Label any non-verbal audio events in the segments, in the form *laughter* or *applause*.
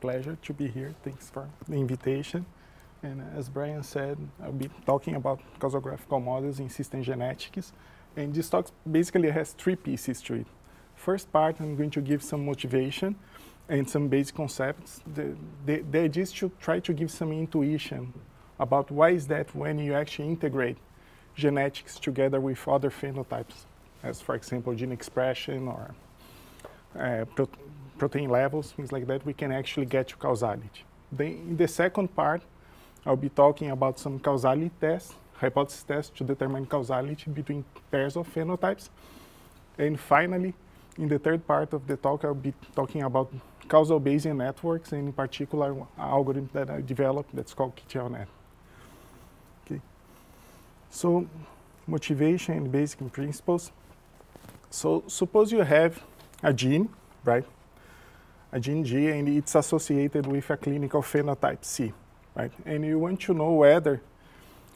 pleasure to be here. Thanks for the invitation. And as Brian said, I'll be talking about causal graphical models in system genetics. And this talk basically has three pieces to it. First part, I'm going to give some motivation and some basic concepts. The, the, the idea is to try to give some intuition about why is that when you actually integrate genetics together with other phenotypes, as for example, gene expression or uh, protein levels, things like that, we can actually get to causality. Then in the second part, I'll be talking about some causality tests, hypothesis tests to determine causality between pairs of phenotypes. And finally, in the third part of the talk, I'll be talking about causal Bayesian networks, and in particular, an algorithm that I developed that's called QTLnet. Okay. So, motivation and basic principles. So, suppose you have a gene, right? A gene G, and it's associated with a clinical phenotype C, right? And you want to know whether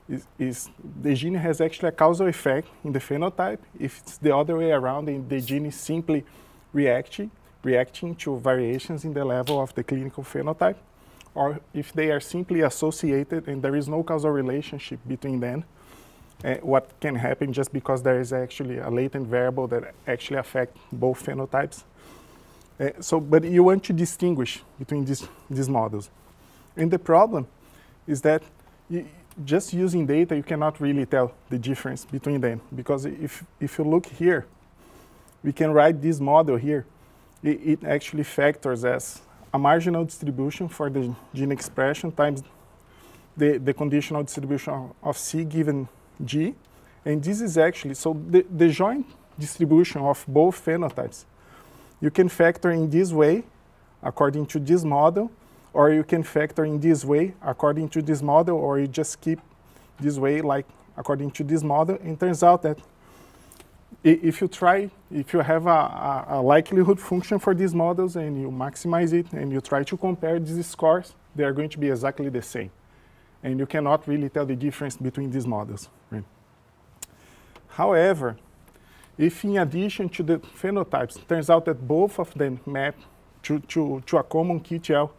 is, is, the gene has actually a causal effect in the phenotype. If it's the other way around, and the gene is simply reacting, reacting to variations in the level of the clinical phenotype, or if they are simply associated and there is no causal relationship between them, uh, what can happen just because there is actually a latent variable that actually affect both phenotypes. Uh, so, but you want to distinguish between these, these models. And the problem is that you, just using data, you cannot really tell the difference between them. Because if, if you look here, we can write this model here. It, it actually factors as a marginal distribution for the gene expression times the, the conditional distribution of C given G. And this is actually, so the, the joint distribution of both phenotypes, you can factor in this way according to this model or you can factor in this way according to this model, or you just keep this way like according to this model. And turns out that if you try, if you have a, a, a, likelihood function for these models and you maximize it and you try to compare these scores, they are going to be exactly the same. And you cannot really tell the difference between these models. Right? However, if in addition to the phenotypes, turns out that both of them map to, to, to a common QTL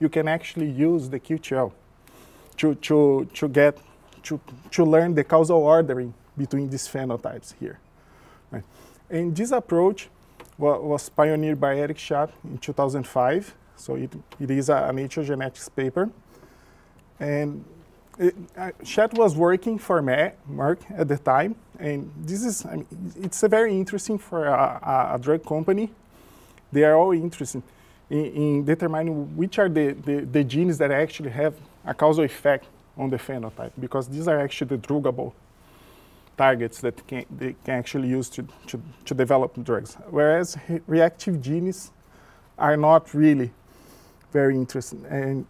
you can actually use the QTL to, to, to get, to, to learn the causal ordering between these phenotypes here. Right. And this approach wa was pioneered by Eric Schadt in 2005. So it, it is a, a Nature Genetics paper. And it, uh, was working for Merck at the time. And this is, I mean, it's very interesting for a, a, a drug company. They are all interested in, in determining which are the, the, the, genes that actually have a causal effect on the phenotype, because these are actually the druggable targets that can, they can actually use to, to, to develop drugs. Whereas reactive genes are not really very interesting. And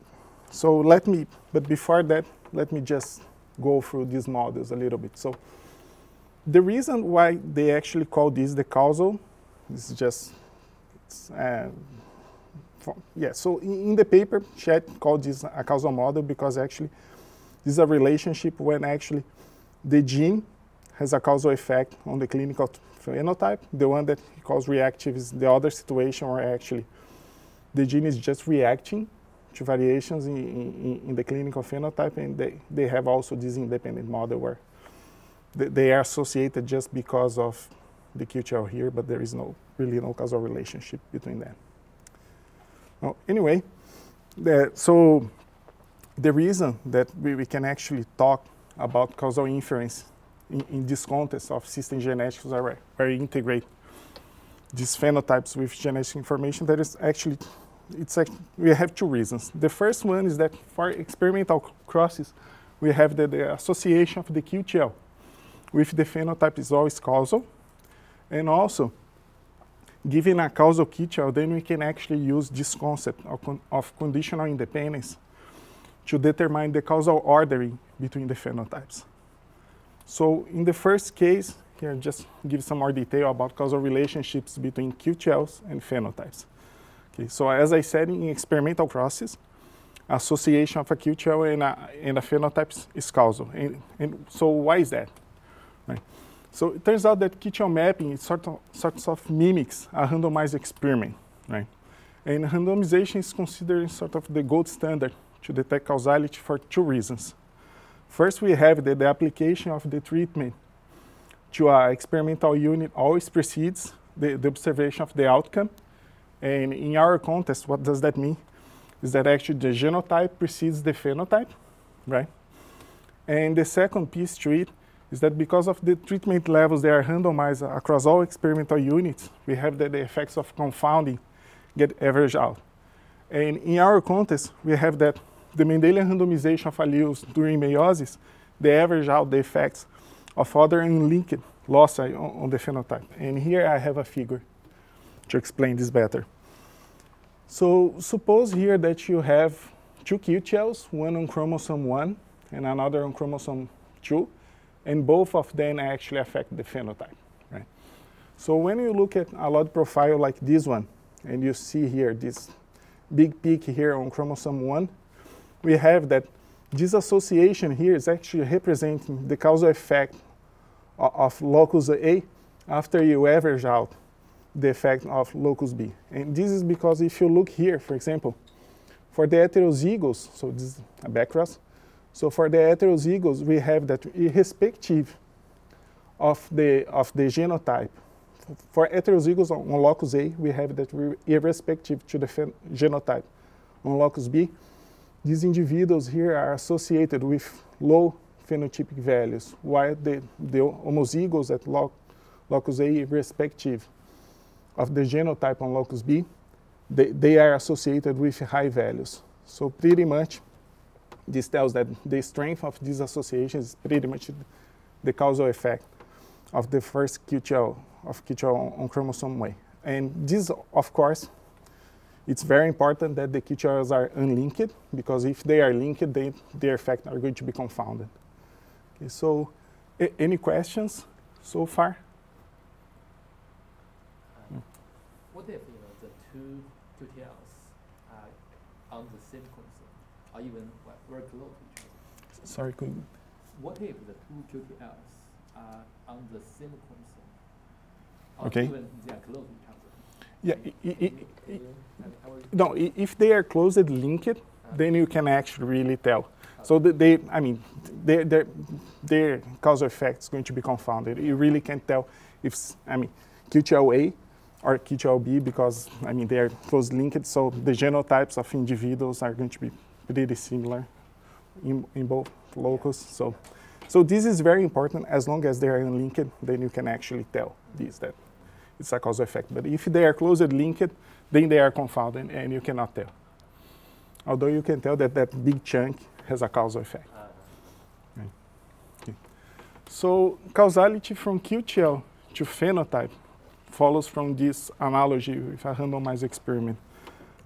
so let me, but before that, let me just go through these models a little bit. So the reason why they actually call this the causal is just uh, yeah, so in, in, the paper, Schadt called this a causal model because actually this is a relationship when actually the gene has a causal effect on the clinical phenotype. The one that he calls reactive is the other situation where actually the gene is just reacting to variations in, in, in the clinical phenotype, and they, they have also this independent model where they, are associated just because of the QTL here, but there is no really no causal relationship between them. Well, anyway, the, so the reason that we, we, can actually talk about causal inference in, in this context of system genetics where, you integrate these phenotypes with genetic information, that is actually, it's like, we have two reasons. The first one is that for experimental crosses, we have the, the association of the QTL with the phenotype is always causal, and also given a causal QTL, then we can actually use this concept of, con of conditional independence to determine the causal ordering between the phenotypes. So in the first case, here just give some more detail about causal relationships between QTLs and phenotypes. Okay, so as I said in experimental process, association of a QTL and a, and a phenotype is causal. And, and so why is that? Right. So it turns out that QTL mapping sort of, sort of mimics a randomized experiment, right? And randomization is considered sort of the gold standard to detect causality for two reasons. First, we have that the application of the treatment to an experimental unit always precedes the, the observation of the outcome. And in our context, what does that mean? Is that actually the genotype precedes the phenotype, right? And the second piece to it is that because of the treatment levels that are randomized across all experimental units, we have that the effects of confounding get averaged out. And in our context, we have that the Mendelian randomization of alleles during meiosis, they average out the effects of other unlinked loci on, on the phenotype. And here I have a figure to explain this better. So suppose here that you have two QTLs, one on chromosome 1 and another on chromosome 2, and both of them actually affect the phenotype. Right? So when you look at a LOD profile like this one, and you see here this big peak here on chromosome 1, we have that this association here is actually representing the causal effect of, locus A after you average out the effect of locus B. And this is because if you look here, for example, for the heterozygous, so this is a backcross, so for the heterozygous, we have that irrespective of the, of the genotype. For heterozygous on locus A, we have that irrespective to the genotype. On locus B, these individuals here are associated with low phenotypic values, while the, the homozygous at loc, locus A, irrespective of the genotype on locus B, they, they are associated with high values. So pretty much this tells that the strength of these associations is pretty much the causal effect of the first QTL, of QTL on, on chromosome A. And this, of course, it's very important that the QTLs are unlinked because if they are linked, they, their effects are going to be confounded. Okay, so any questions so far? Uh, what if you know, the two QTLs are on the same chromosome, or even very close to each other. Sorry, could you? What if the two QTLs are on the same chromosome? Or okay. even they are close to each other? Yeah, i i no, if they are closely linked, then you can actually really tell. So they, I mean, their, their, their causal effect is going to be confounded. You really can't tell if, I mean, QTLA or QTLB because, I mean, they are closely linked, so the genotypes of individuals are going to be pretty similar in, in both locus. So, so this is very important. As long as they are unlinked, then you can actually tell this that it's a causal effect. But if they are closely linked, then they are confounded and you cannot tell. Although you can tell that that big chunk has a causal effect. So causality from QTL to phenotype follows from this analogy with a randomized experiment.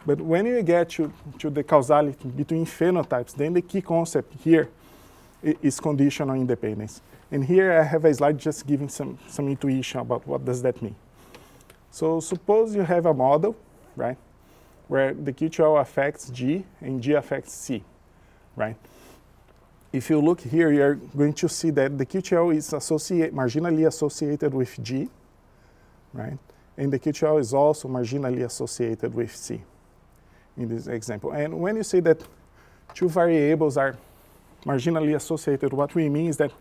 But when you get to, to the causality between phenotypes, then the key concept here is conditional independence. And here I have a slide just giving some, some intuition about what does that mean. So suppose you have a model, right, where the QTL affects G and G affects C, right? If you look here, you're going to see that the QTL is associate, marginally associated with G, right? And the QTL is also marginally associated with C in this example. And when you say that two variables are marginally associated, what we mean is that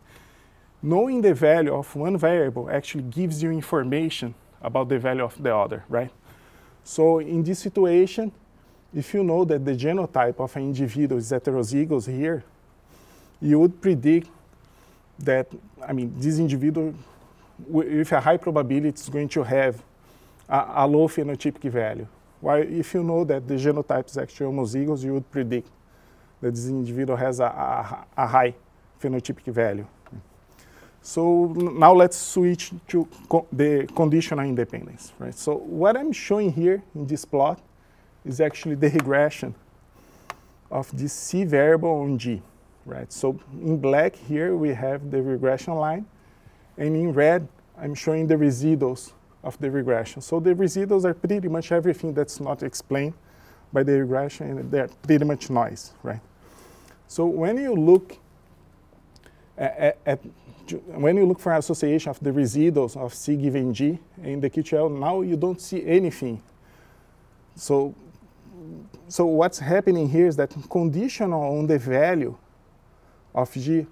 knowing the value of one variable actually gives you information about the value of the other, right? So in this situation, if you know that the genotype of an individual is heterozygous here, you would predict that, I mean, this individual with a high probability is going to have a, a low phenotypic value. While if you know that the genotype is actually homozygous, you would predict that this individual has a, a, a high phenotypic value. So now let's switch to co the conditional independence, right? So what I'm showing here in this plot is actually the regression of this C variable on G, right? So in black here we have the regression line, and in red I'm showing the residuals of the regression. So the residuals are pretty much everything that's not explained by the regression, and they're pretty much noise, right? So when you look at, at when you look for association of the residuals of C given G in the QTL, now you don't see anything. So so what's happening here is that conditional on the value of g.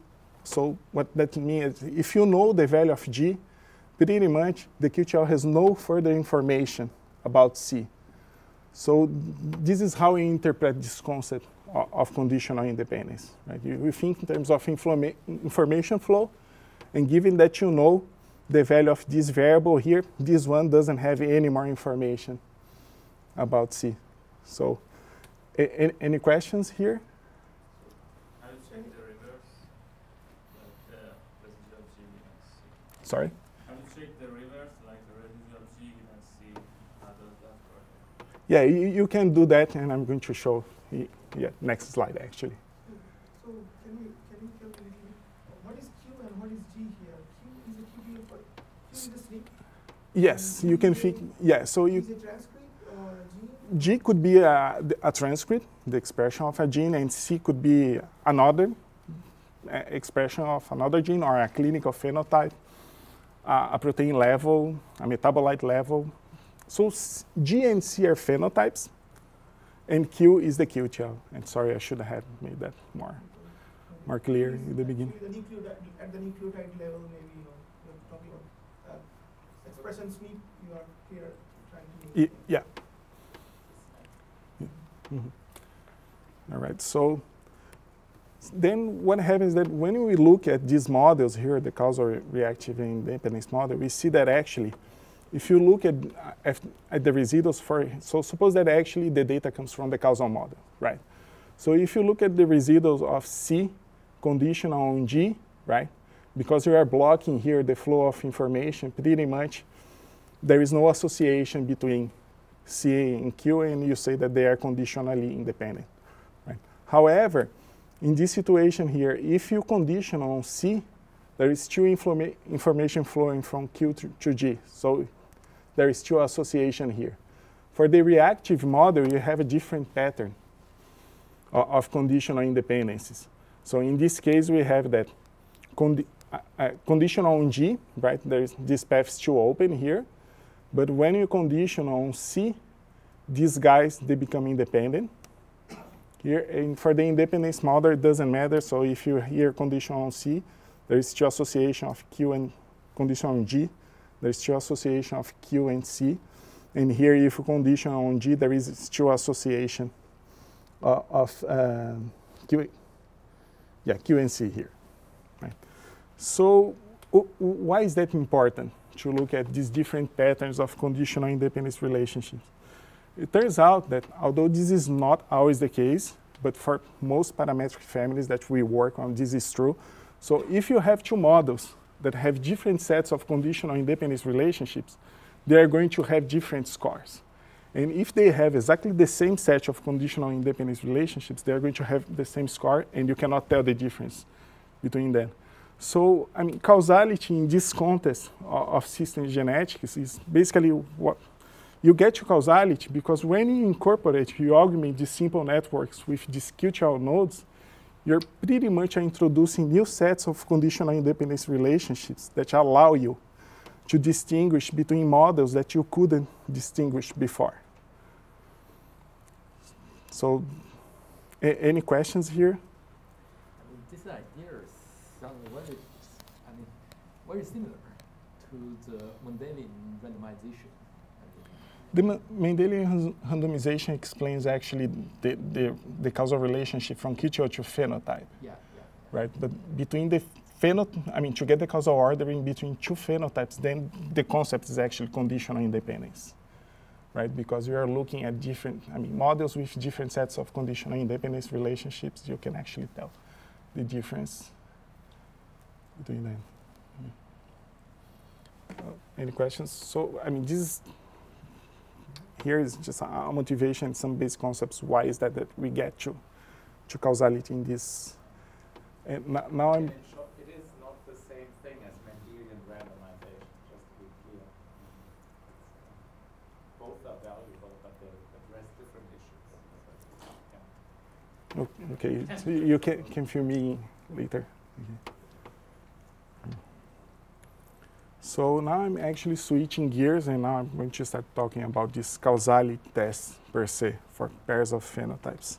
So what that means, if you know the value of g, pretty much the QTL has no further information about C. So this is how we interpret this concept of, conditional independence. Right? You think in terms of information flow, and given that you know the value of this variable here, this one doesn't have any more information about C. So any questions here? Sorry? How do you check the reverse, like the residual G and C? Yeah, you, you can do that, and I'm going to show. Yeah, next slide actually. So can you can you tell me what is Q and what is G here? Q is a QB for Q is a sleep. Yes, you can think. Yeah, so you. Is it transcript or G? G could be a, a transcript, the expression of a gene, and C could be another expression of another gene or a clinical phenotype, uh, a protein level, a metabolite level. So G and C are phenotypes, and Q is the QTL. And sorry, I should have made that more, more clear in the beginning. The at the nucleotide level, maybe you know, you're talking about uh, expression suite, you are here trying to. Y yeah. Mm -hmm. All right, so then what happens is that when we look at these models here, the causal reactive independence model, we see that actually if you look at, at the residuals for, so suppose that actually the data comes from the causal model, right? So if you look at the residuals of C conditional on G, right? Because you are blocking here the flow of information, pretty much there is no association between C and Q, and you say that they are conditionally independent. Right? However, in this situation here, if you condition on C, there is still information flowing from Q to, to G. So there is still association here. For the reactive model, you have a different pattern of, of conditional independencies. So in this case, we have that condi uh, uh, conditional on G, right? There's this path still open here. But when you condition on C, these guys, they become independent. Here, and for the independence model, it doesn't matter. So if you here conditional on C, there is still association of Q and conditional on G. There's still association of Q and C. And here, if you condition on G, there is still association uh, of uh, Q, yeah, Q and C here. Right? So why is that important to look at these different patterns of conditional independence relationships? It turns out that although this is not always the case, but for most parametric families that we work on, this is true. So if you have two models that have different sets of conditional independence relationships, they are going to have different scores. And if they have exactly the same set of conditional independence relationships, they are going to have the same score, and you cannot tell the difference between them. So, I mean, causality in this context of, of system genetics is basically what you get to causality because when you incorporate, you augment these simple networks with these QTL nodes, you're pretty much introducing new sets of conditional independence relationships that allow you to distinguish between models that you couldn't distinguish before. So, any questions here? I mean, this idea sounds very, I mean, very similar to the Mendelian randomization. The Mendelian randomization explains actually the, the, the, causal relationship from QTL to phenotype. Yeah, yeah. Right? But between the phenotype, I mean, to get the causal ordering between two phenotypes, then the concept is actually conditional independence. Right? Because we are looking at different, I mean, models with different sets of conditional independence relationships, you can actually tell the difference between them. Uh, any questions? So, I mean, this is here is just a motivation, some basic concepts. Why is that that we get to, to causality in this? Eh, and now I'm. It is not the same thing as Mendelian randomization, just to be clear. Both are valuable, but they address different issues. Yeah. Okay, so you can, can feel me later. Okay. So now I'm actually switching gears and now I'm going to start talking about this causality test per se for pairs of phenotypes.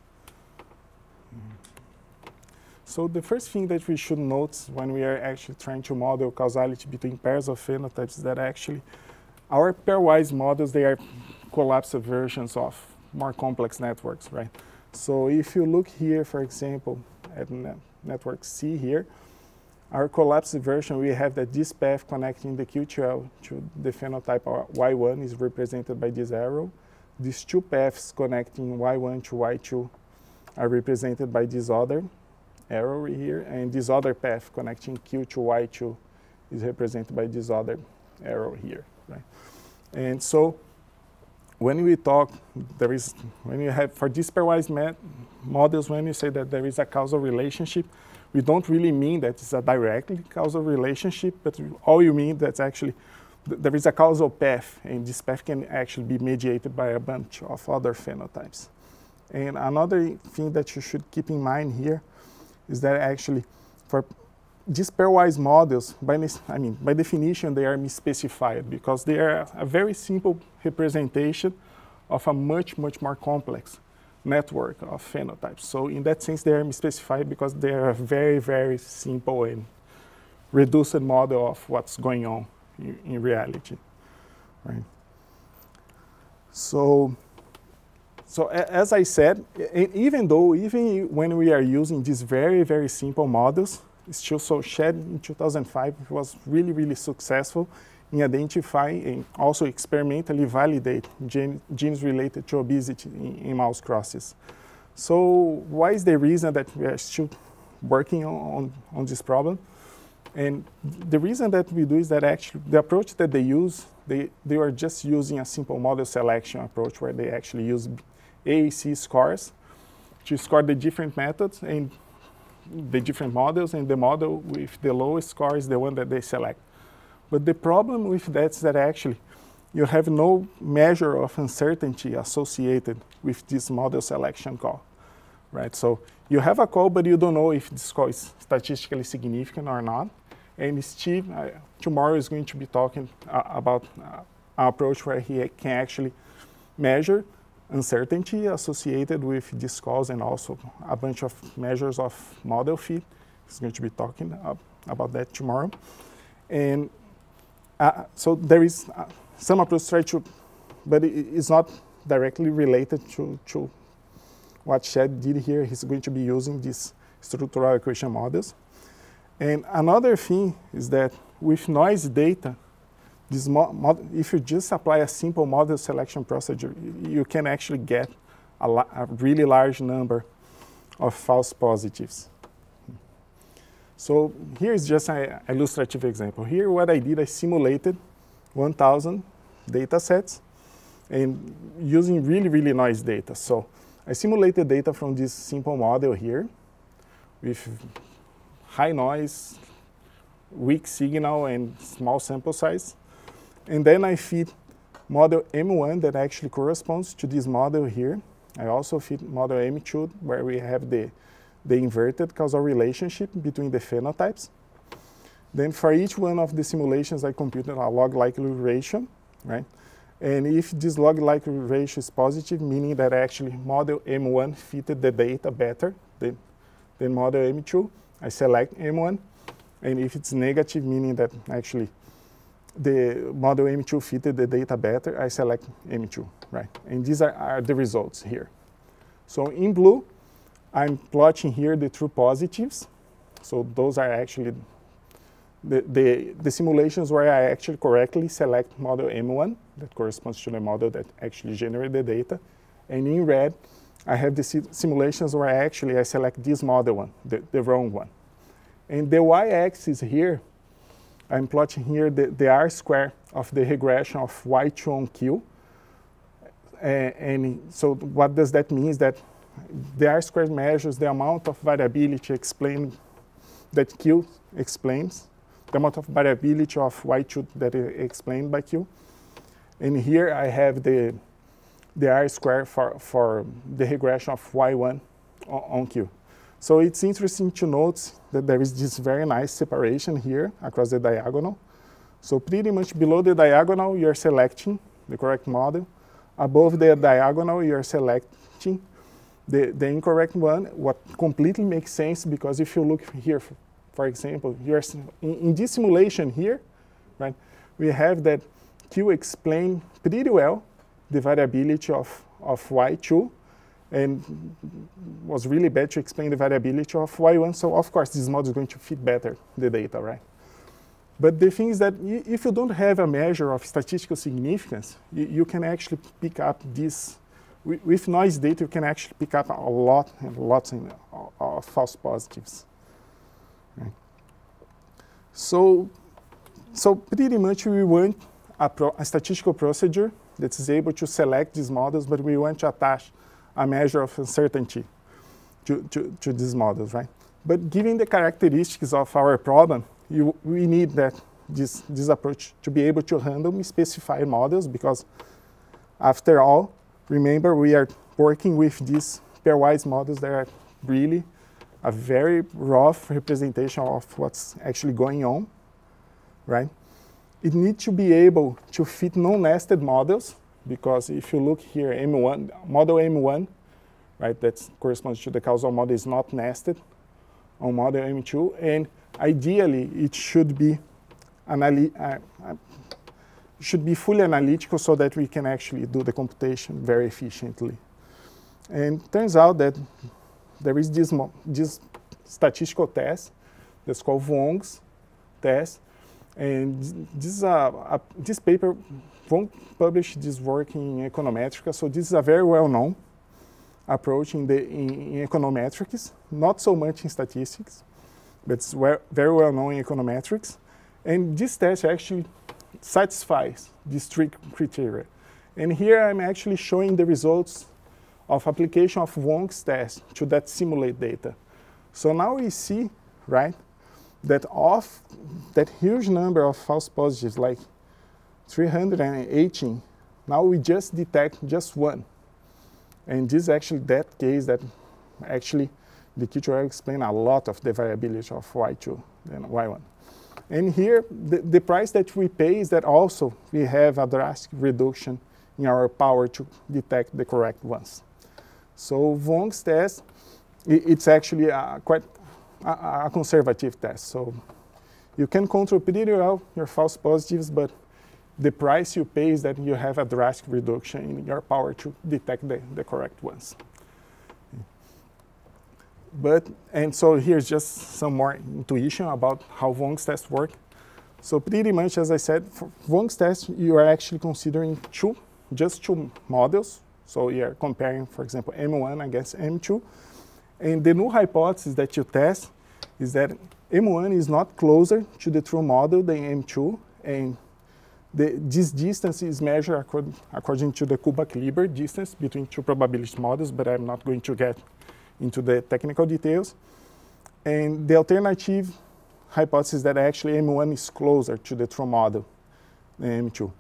Mm-hmm. So the first thing that we should note when we are actually trying to model causality between pairs of phenotypes is that actually our pairwise models, they are collapsed versions of more complex networks, right? So if you look here, for example, at net network C here, our collapsed version, we have that this path connecting the QTL to the phenotype Y1 is represented by this arrow. These two paths connecting Y1 to Y2 are represented by this other arrow here, and this other path connecting Q to Y2 is represented by this other arrow here, right? And so when we talk, there is, when you have, for these pairwise models, when you say that there is a causal relationship, we don't really mean that it's a directly causal relationship, but all you mean that's actually th there is a causal path, and this path can actually be mediated by a bunch of other phenotypes. And another thing that you should keep in mind here is that actually for these pairwise models, by, I mean, by definition, they are misspecified because they are a very simple representation of a much, much more complex network of phenotypes. So in that sense, they are specified because they are a very, very simple and reduced model of what's going on in, in reality, right? So so as I said, even though, even when we are using these very, very simple models, still so Schadt in 2005 was really, really successful in identifying and also experimentally validate gene, genes related to obesity in, in, mouse crosses. So why is the reason that we are still working on, on this problem? And the reason that we do is that actually the approach that they use, they, they are just using a simple model selection approach where they actually use AIC scores to score the different methods and the different models, and the model with the lowest score is the one that they select. But the problem with that is that actually you have no measure of uncertainty associated with this model selection call, right? So you have a call, but you don't know if this call is statistically significant or not. And Steve uh, tomorrow is going to be talking uh, about uh, an approach where he can actually measure uncertainty associated with this cause and also a bunch of measures of model fit. He's going to be talking about that tomorrow. And uh, so there is uh, some approach try but it, it's not directly related to, to what Schadt did here. He's going to be using these structural equation models. And another thing is that with noise data, this if you just apply a simple model selection procedure, you can actually get a, a really large number of false positives. So here's just an illustrative example. Here what I did, I simulated 1,000 data sets and using really, really noise data. So I simulated data from this simple model here with high noise, weak signal, and small sample size. And then I feed model M1 that actually corresponds to this model here. I also feed model M2 where we have the, the inverted causal relationship between the phenotypes. Then for each one of the simulations, I computed a log likelihood ratio, right? And if this log likelihood ratio is positive, meaning that actually model M1 fitted the data better than, than model M2, I select M1. And if it's negative, meaning that actually the model M2 fitted the data better, I select M2, right? And these are, are, the results here. So in blue, I'm plotting here the true positives. So those are actually the, the, the simulations where I actually correctly select model M1 that corresponds to the model that actually generated the data. And in red, I have the simulations where I actually I select this model one, the, the wrong one. And the y-axis here I'm plotting here the, the R square of the regression of Y2 on Q. And so what does that mean is that the R-squared measures the amount of variability explained that Q explains, the amount of variability of Y2 that is explained by Q. And here I have the, the R square for, for the regression of Y1 on, on Q. So it's interesting to note that there is this very nice separation here across the diagonal. So pretty much below the diagonal, you're selecting the correct model. Above the diagonal, you're selecting the, the incorrect one, what completely makes sense because if you look here, for example, you're in, in this simulation here, right, we have that Q explain pretty well the variability of, of Y2 and was really bad to explain the variability of Y1. So of course, this model is going to fit better the data, right? But the thing is that if you don't have a measure of statistical significance, you, you can actually pick up this. With noise data, you can actually pick up a lot and lots of uh, uh, false positives. Right. So, so pretty much we want a, pro, a statistical procedure that is able to select these models, but we want to attach a measure of uncertainty to, to, to these models, right? But given the characteristics of our problem, you, we need that this, this approach to be able to handle specified models because after all, remember we are working with these pairwise models that are really a very rough representation of what's actually going on, right? It needs to be able to fit non-nested models because if you look here, M1, model M1, right, that corresponds to the causal model is not nested on model M2, and ideally it should be uh, uh, should be fully analytical so that we can actually do the computation very efficiently. And turns out that there is this, this statistical test that's called Vuong's test. And this, uh, a, this paper, Vuong published this work in econometrics, so this is a very well-known approach in, the, in, in econometrics, not so much in statistics but it's very well known in econometrics. And this test actually satisfies these three criteria. And here I'm actually showing the results of application of Vuong's test to that simulate data. So now we see, right, that of that huge number of false positives, like 318, now we just detect just one. And this is actually that case that actually the tutorial explain a lot of the variability of Y2 and Y1. And here, the, the price that we pay is that also we have a drastic reduction in our power to detect the correct ones. So Vuong's test, it, it's actually a, quite a, a, conservative test. So you can control pretty well your false positives, but the price you pay is that you have a drastic reduction in your power to detect the, the correct ones. But, and so here's just some more intuition about how Vuong's test work. So pretty much, as I said, for Vuong's test, you are actually considering two, just two models. So you're comparing, for example, M1 against M2. And the null hypothesis that you test is that M1 is not closer to the true model than M2, and the, this distance is measured according, according to the Kullback-Leibler distance between two probability models, but I'm not going to get into the technical details. And the alternative hypothesis that actually M1 is closer to the true model than M2.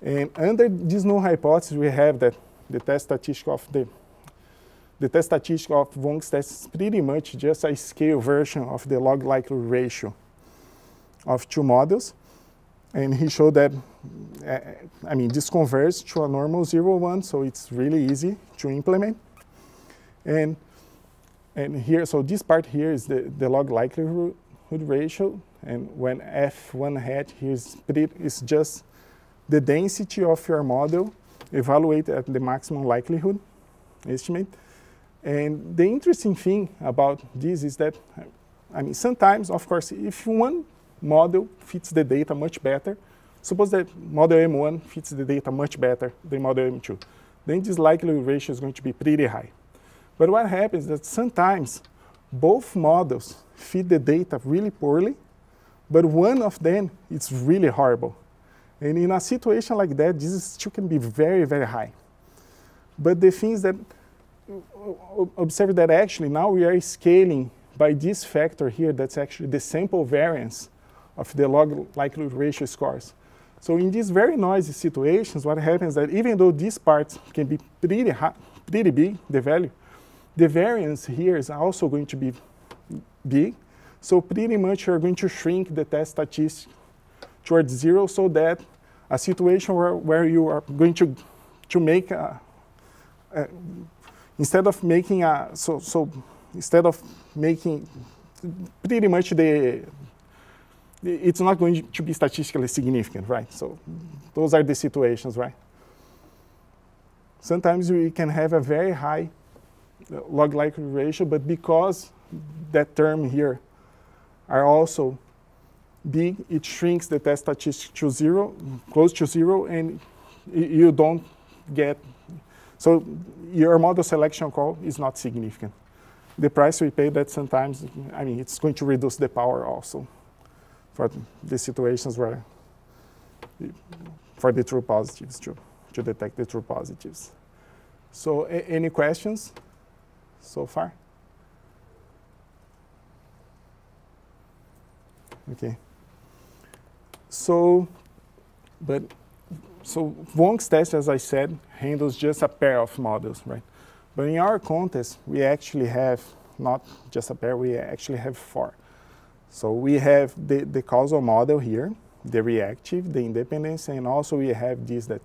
And under this null hypothesis, we have that the test statistic of the the test statistic of Vuong's test is pretty much just a scale version of the log likelihood ratio of two models. And he showed that, uh, I mean, this converts to a normal zero one, so it's really easy to implement. And and here, so this part here is the, the log likelihood ratio. And when F1 hat here is, is just the density of your model evaluated at the maximum likelihood estimate. And the interesting thing about this is that, I mean, sometimes, of course, if one model fits the data much better, suppose that model M1 fits the data much better than model M2, then this likelihood ratio is going to be pretty high. But what happens is that sometimes both models feed the data really poorly, but one of them is really horrible. And in a situation like that, this still can be very, very high. But the thing is that observe that actually now we are scaling by this factor here that's actually the sample variance of the log likelihood ratio scores. So in these very noisy situations, what happens is that even though these parts can be pretty, pretty big, the value, the variance here is also going to be big. So pretty much you're going to shrink the test statistic towards zero so that a situation where, where you are going to, to make a, a, instead of making a so so instead of making pretty much the it's not going to be statistically significant, right? So those are the situations, right? Sometimes we can have a very high log likelihood ratio, but because that term here are also big, it shrinks the test statistic to zero, close to zero, and you don't get, so your model selection call is not significant. The price we pay that sometimes, I mean, it's going to reduce the power also for the situations where, for the true positives, to, to detect the true positives. So any questions so far? Okay. So, but, so Vuong's test, as I said, handles just a pair of models, right? But in our contest, we actually have not just a pair, we actually have four. So we have the, the causal model here, the reactive, the independence, and also we have this that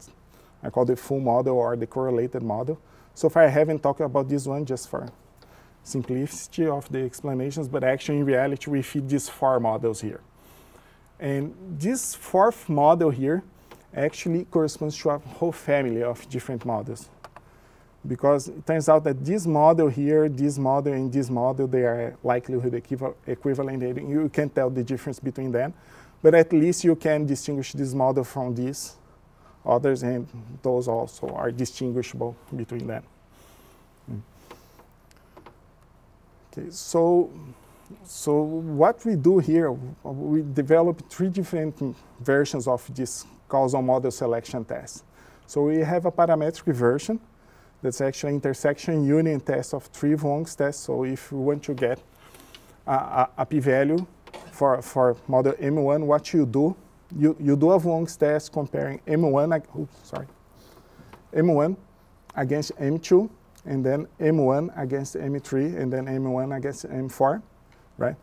I call the full model or the correlated model. So far I haven't talked about this one just for simplicity of the explanations, but actually in reality we feed these four models here. And this fourth model here actually corresponds to a whole family of different models. Because it turns out that this model here, this model, and this model, they are likelihood equivalent. You can't tell the difference between them. But at least you can distinguish this model from these others, and those also are distinguishable between them. Mm. Okay, so, so what we do here, we develop three different versions of this causal model selection test. So we have a parametric version that's actually intersection union test of three Vuong's tests. So if you want to get a, a, a p-value for, for model M1, what you do, you, you do a Vuong's test comparing M1, oops, sorry, M1 against M2 and then M1 against M3, and then M1 against M4, right?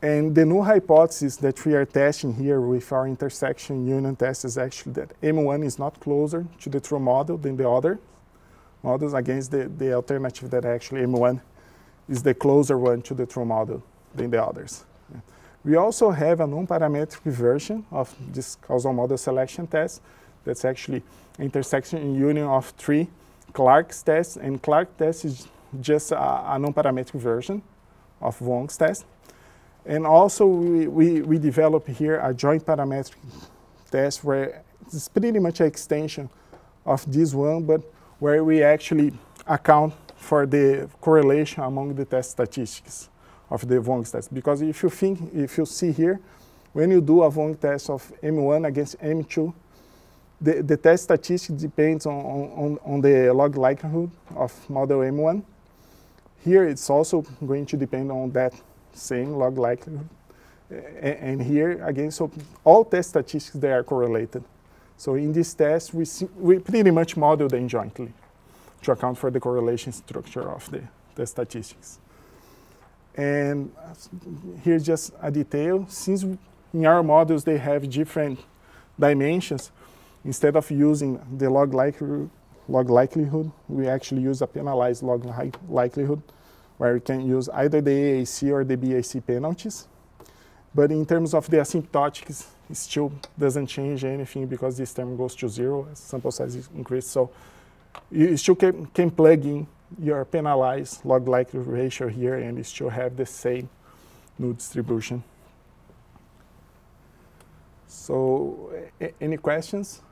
And the null hypothesis that we are testing here with our intersection union test is actually that M1 is not closer to the true model than the other models against the, the alternative that actually M1 is the closer one to the true model than the others. We also have a non-parametric version of this causal model selection test that's actually intersection union of three Clarke's test, and Clark test is just a, a non-parametric version of Vuong's test. And also we, we, we develop here a joint parametric test where it's pretty much an extension of this one, but where we actually account for the correlation among the test statistics of the Vuong's test. Because if you think, if you see here, when you do a Wong test of M1 against M2, the, the test statistic depends on, on, on the log likelihood of model M1. Here it's also going to depend on that same log likelihood. And, here again, so all test statistics they are correlated. So in this test, we, see, we pretty much model them jointly to account for the correlation structure of the, the statistics. And here's just a detail. Since in our models they have different dimensions, instead of using the log likelihood, log likelihood, we actually use a penalized log li likelihood, where we can use either the AIC or the BIC penalties. But in terms of the asymptotics, it still doesn't change anything because this term goes to zero as sample size increases. So you still can, can plug in your penalized log likelihood ratio here and you still have the same null distribution. So any questions?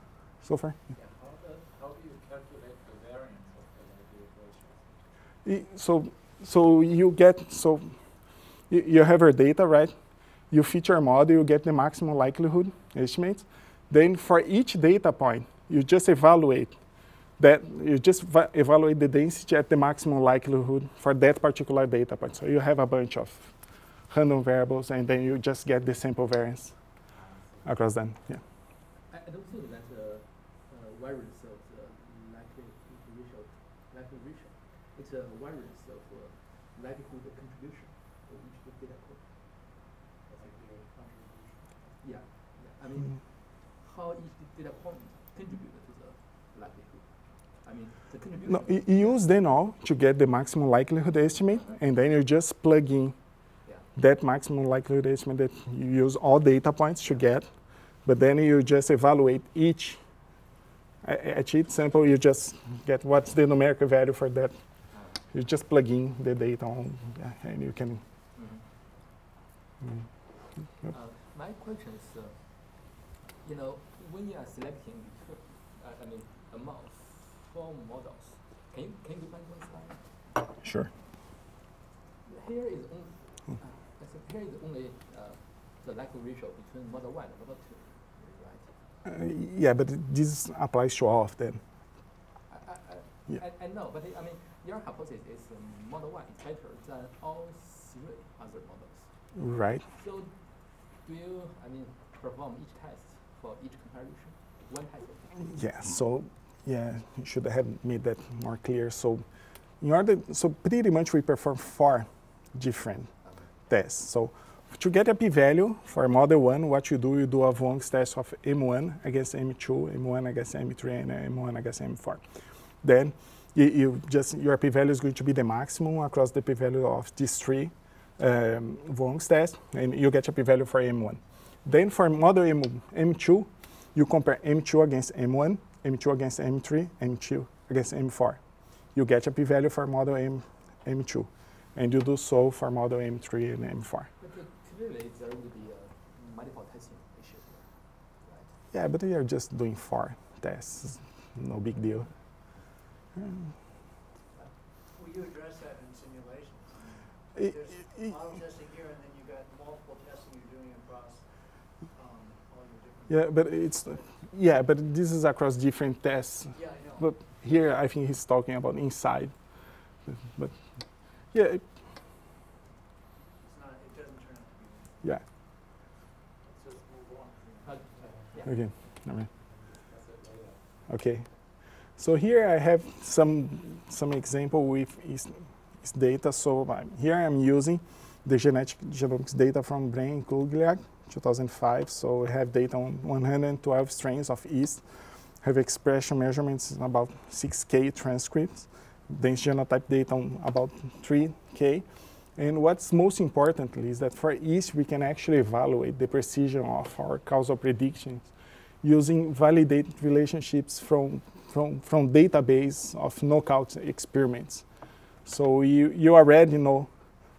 so far? Yeah. How, do you calculate the variance of the likelihood So, so you get, so you, you have your data, right? You fit your model, you get the maximum likelihood estimates. Then for each data point, you just evaluate that, you just evaluate the density at the maximum likelihood for that particular data point. So you have a bunch of random variables and then you just get the sample variance across them, yeah. I, I don't think that uh, uh, variance of the likelihood ratio, likelihood ratio. It's a variance of uh, likelihood contribution for each data code. contribution. Yeah. yeah. I mean, mm-hmm. how each data point contributed to the likelihood? I mean, the contribution. No, you use them all to get the maximum likelihood estimate, and then you just plug in that maximum likelihood estimate that you use all data points to get, but then you just evaluate each. a- At each sample, you just get what's the numerical value for that. You just plug in the data on, and you can. Mm, Yep. Uh, my question is, uh, you know, when you are selecting, uh, I mean, among four models, can you can you go back one slide? Sure. Here is only, uh, here is only uh, the likelihood ratio between model one and model two, right? Uh, yeah, but this applies to all of them. I, I, Yeah. I, I know, but I mean, your hypothesis is um, model one is better than all three other models. Right. So, do you, I mean, perform each test for each comparison? One test. Yeah, so yeah, you should have made that more clear. So in order, so pretty much we perform four different tests. So to get a p-value for model one, what you do, you do a Vuong's test of M1 against M2, M1 against M3, and M1 against M4. Then you, you just, your p-value is going to be the maximum across the p-value of these three um, tests, and you get a p-value for M1. Then for model M, M2, you compare M2 against M1, M2 against M3, M2 against M4. You get a p-value for model M, M2, and you do so for model M3 and M4. But uh, clearly, there will be a multiple testing issue here, right? Yeah, but you're just doing four tests, no big deal. Mm. Will you address that in simulations? I I- mean, I- There's model testing here, and then you've got multiple testing you're doing across um, all your different. Yeah, but it's yeah, but this is across different tests. Yeah, I know. But here, I think he's talking about inside. But yeah, it- not, it doesn't turn out to be. yeah. Let's just move on. Yeah. Okay, all right. That's it later. Okay, so here I have some some example with is, is data. So um, here I'm using the genetic genomics data from Brain Kruglyak, 2005. So we have data on 112 strains of yeast, have expression measurements in about 6K transcripts, dense genotype data on about 3K. And what's most importantly is that for yeast, we can actually evaluate the precision of our causal predictions using validated relationships from, from, from database of knockout experiments. So you, you already know,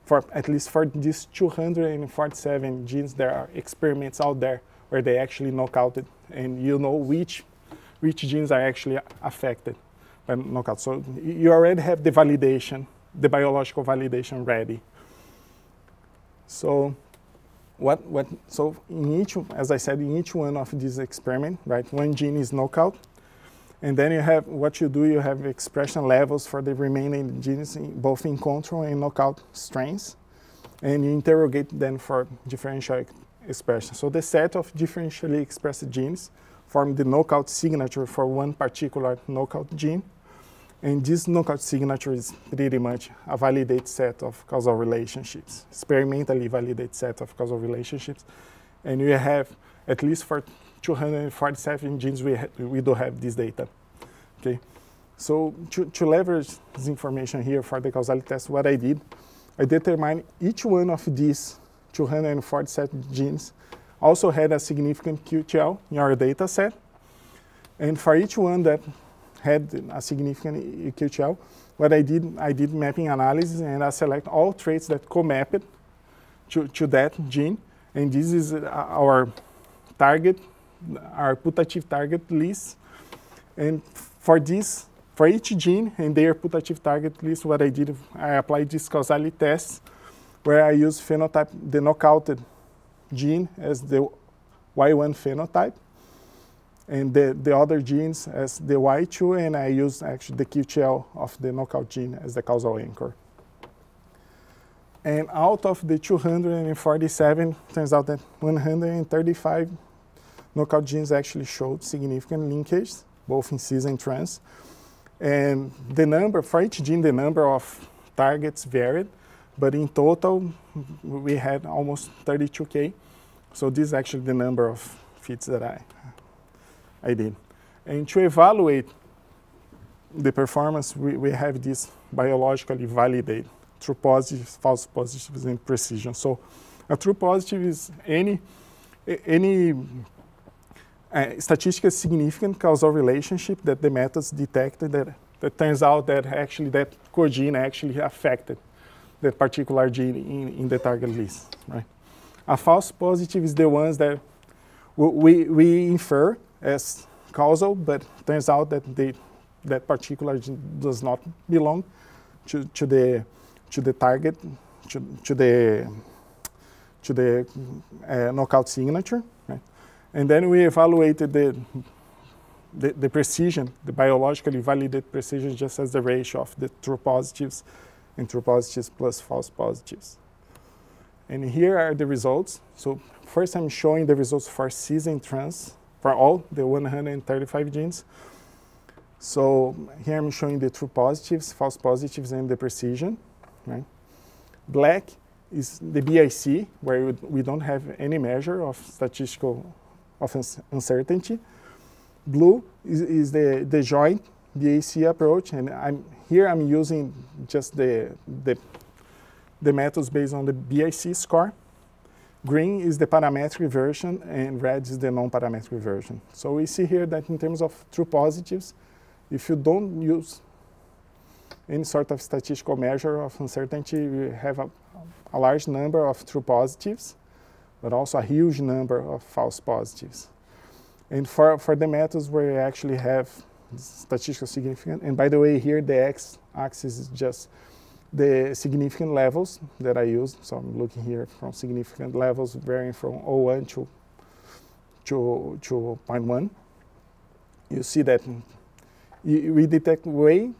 for at least for these 247 genes, there are experiments out there where they actually knock out it, and you know which, which genes are actually affected by knockout. So you already have the validation, the biological validation ready. So what, what, so in each, as I said, in each one of these experiments, right, one gene is knockout, and then you have, what you do, you have expression levels for the remaining genes, in, both in control and knockout strains, and you interrogate them for differential expression. So the set of differentially expressed genes form the knockout signature for one particular knockout gene, and this knockout signature is pretty much a validated set of causal relationships, experimentally validated set of causal relationships. And you have, at least for 247 genes, we, we do have this data. Okay, so to, to leverage this information here for the causality test, what I did, I determined each one of these 247 genes also had a significant QTL in our data set. And for each one that had a significant QTL. What I did, I did mapping analysis and I select all traits that co-mapped to, to that gene. And this is uh, our target, our putative target list. And for this, for each gene and their putative target list, what I did, I applied this causality test where I use phenotype, the knockouted gene as the Y1 phenotype and the, the other genes as the Y2, and I use actually the QTL of the knockout gene as the causal anchor. And out of the 247, turns out that 135 knockout genes actually showed significant linkage, both in cis and trans. And the number, for each gene, the number of targets varied, but in total, we had almost 32K. So this is actually the number of feats that I, I did. And to evaluate the performance, we, we have this biologically validated true positives, false positives, and precision. So a true positive is any, any uh, statistically significant causal relationship that the methods detected that, that turns out that actually that core gene actually affected that particular gene in, in the target list, right? A false positive is the ones that we, we infer as causal, but turns out that they, that particular gene does not belong to, to the to the target, to, to the to the uh, knockout signature? And then we evaluated the, the, the precision, the biologically validated precision, just as the ratio of the true positives and true positives plus false positives. And here are the results. So first I'm showing the results for cis and trans for all the 135 genes. So here I'm showing the true positives, false positives, and the precision. Right? Black is the BIC, where we don't have any measure of statistical of uncertainty. Blue is, is the, the joint BAC approach, and I'm, here I'm using just the, the, the methods based on the BIC score. Green is the parametric version, and red is the non-parametric version. So we see here that in terms of true positives, if you don't use any sort of statistical measure of uncertainty, we have a, a large number of true positives, but also a huge number of false positives. And for, for the methods where you actually have statistical significance, and by the way, here the x-axis is just the significant levels that I use. So I'm looking here from significant levels varying from 0.1 to, to, to 0.1. You see that we detect way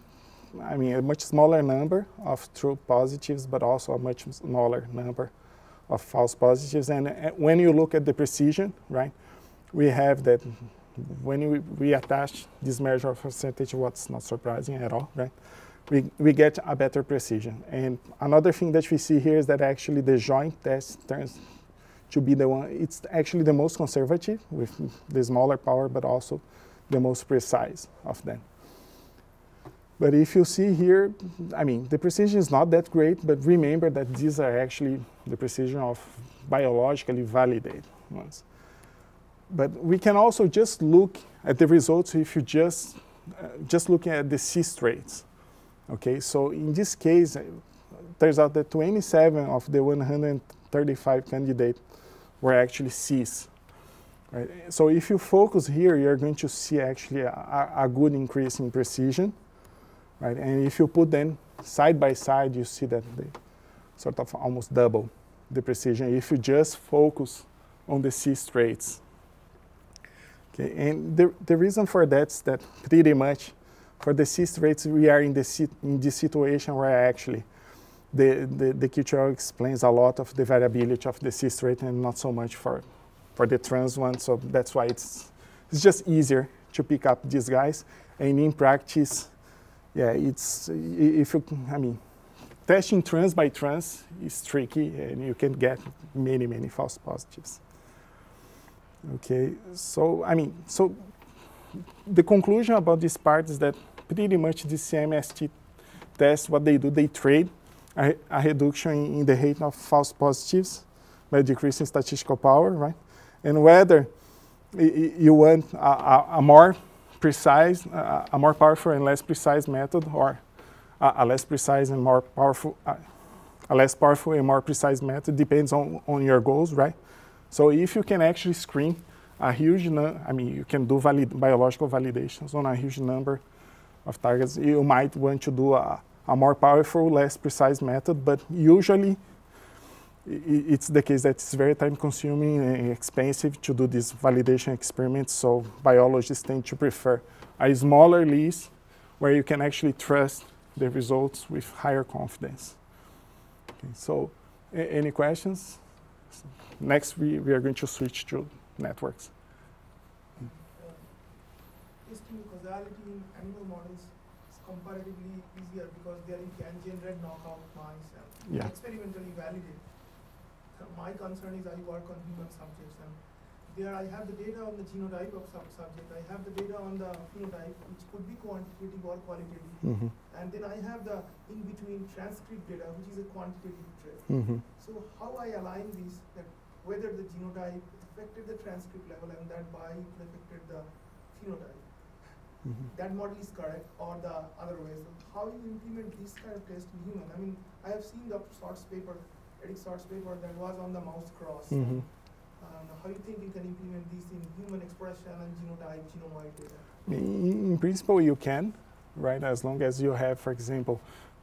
I mean, a much smaller number of true positives, but also a much smaller number of false positives. And uh, when you look at the precision, right, we have that when we, we attach this measure of percentage, what's not surprising at all, right, we, we get a better precision. And another thing that we see here is that actually the joint test turns to be the one, it's actually the most conservative with the smaller power, but also the most precise of them. But if you see here, I mean, the precision is not that great, but remember that these are actually the precision of biologically validated ones. But we can also just look at the results if you just, uh, just looking at the cis rates. Okay, so in this case, turns out that 27 of the 135 candidates were actually cis. Right? So if you focus here, you're going to see actually a, a good increase in precision right? And if you put them side by side, you see that they sort of almost double the precision if you just focus on the cis rates. Okay, and the, the reason for that is that pretty much for the cis rates, we are in the, in the situation where actually the, the, the QTL explains a lot of the variability of the cis rate and not so much for, for the trans one. So that's why it's, it's just easier to pick up these guys. And in practice, yeah, it's, if you, I mean, testing trans by trans is tricky and you can get many, many false positives. Okay, so, I mean, so the conclusion about this part is that pretty much the CMST test, what they do, they trade a, a reduction in, in the rate of false positives by decreasing statistical power, right? And whether you want a, a, a more precise, uh, a more powerful and less precise method, or a, less precise and more powerful, uh, a less powerful and more precise method depends on, on your goals, right? So if you can actually screen a huge, I mean, you can do valid biological validations on a huge number of targets, you might want to do a, a more powerful, less precise method, but usually it's the case that it's very time consuming and expensive to do these validation experiments, so biologists tend to prefer a smaller list where you can actually trust the results with higher confidence. Okay, so any questions? Next, we, we are going to switch to networks. Uh, testing causality in animal models is comparatively easier because they are in can-generate knockout mice and yeah. experimentally validated my concern is I work on human subjects and there I have the data on the genotype of sub subject, I have the data on the phenotype, which could be quantitative or qualitative, Mhm. and then I have the in-between transcript data, which is a quantitative trait. Mhm. So how I align these, that whether the genotype affected the transcript level and that by it affected the phenotype, Mhm. that model is correct or the other way. So how you implement this kind of test in human? I mean, I have seen the Schadt paper, Eric Schadt paper that was on the mouse cross. Mhm. Um, how you think you can implement this in human expression and genotype, genome-wide data? In, in principle, you can, right? As long as you have, for example,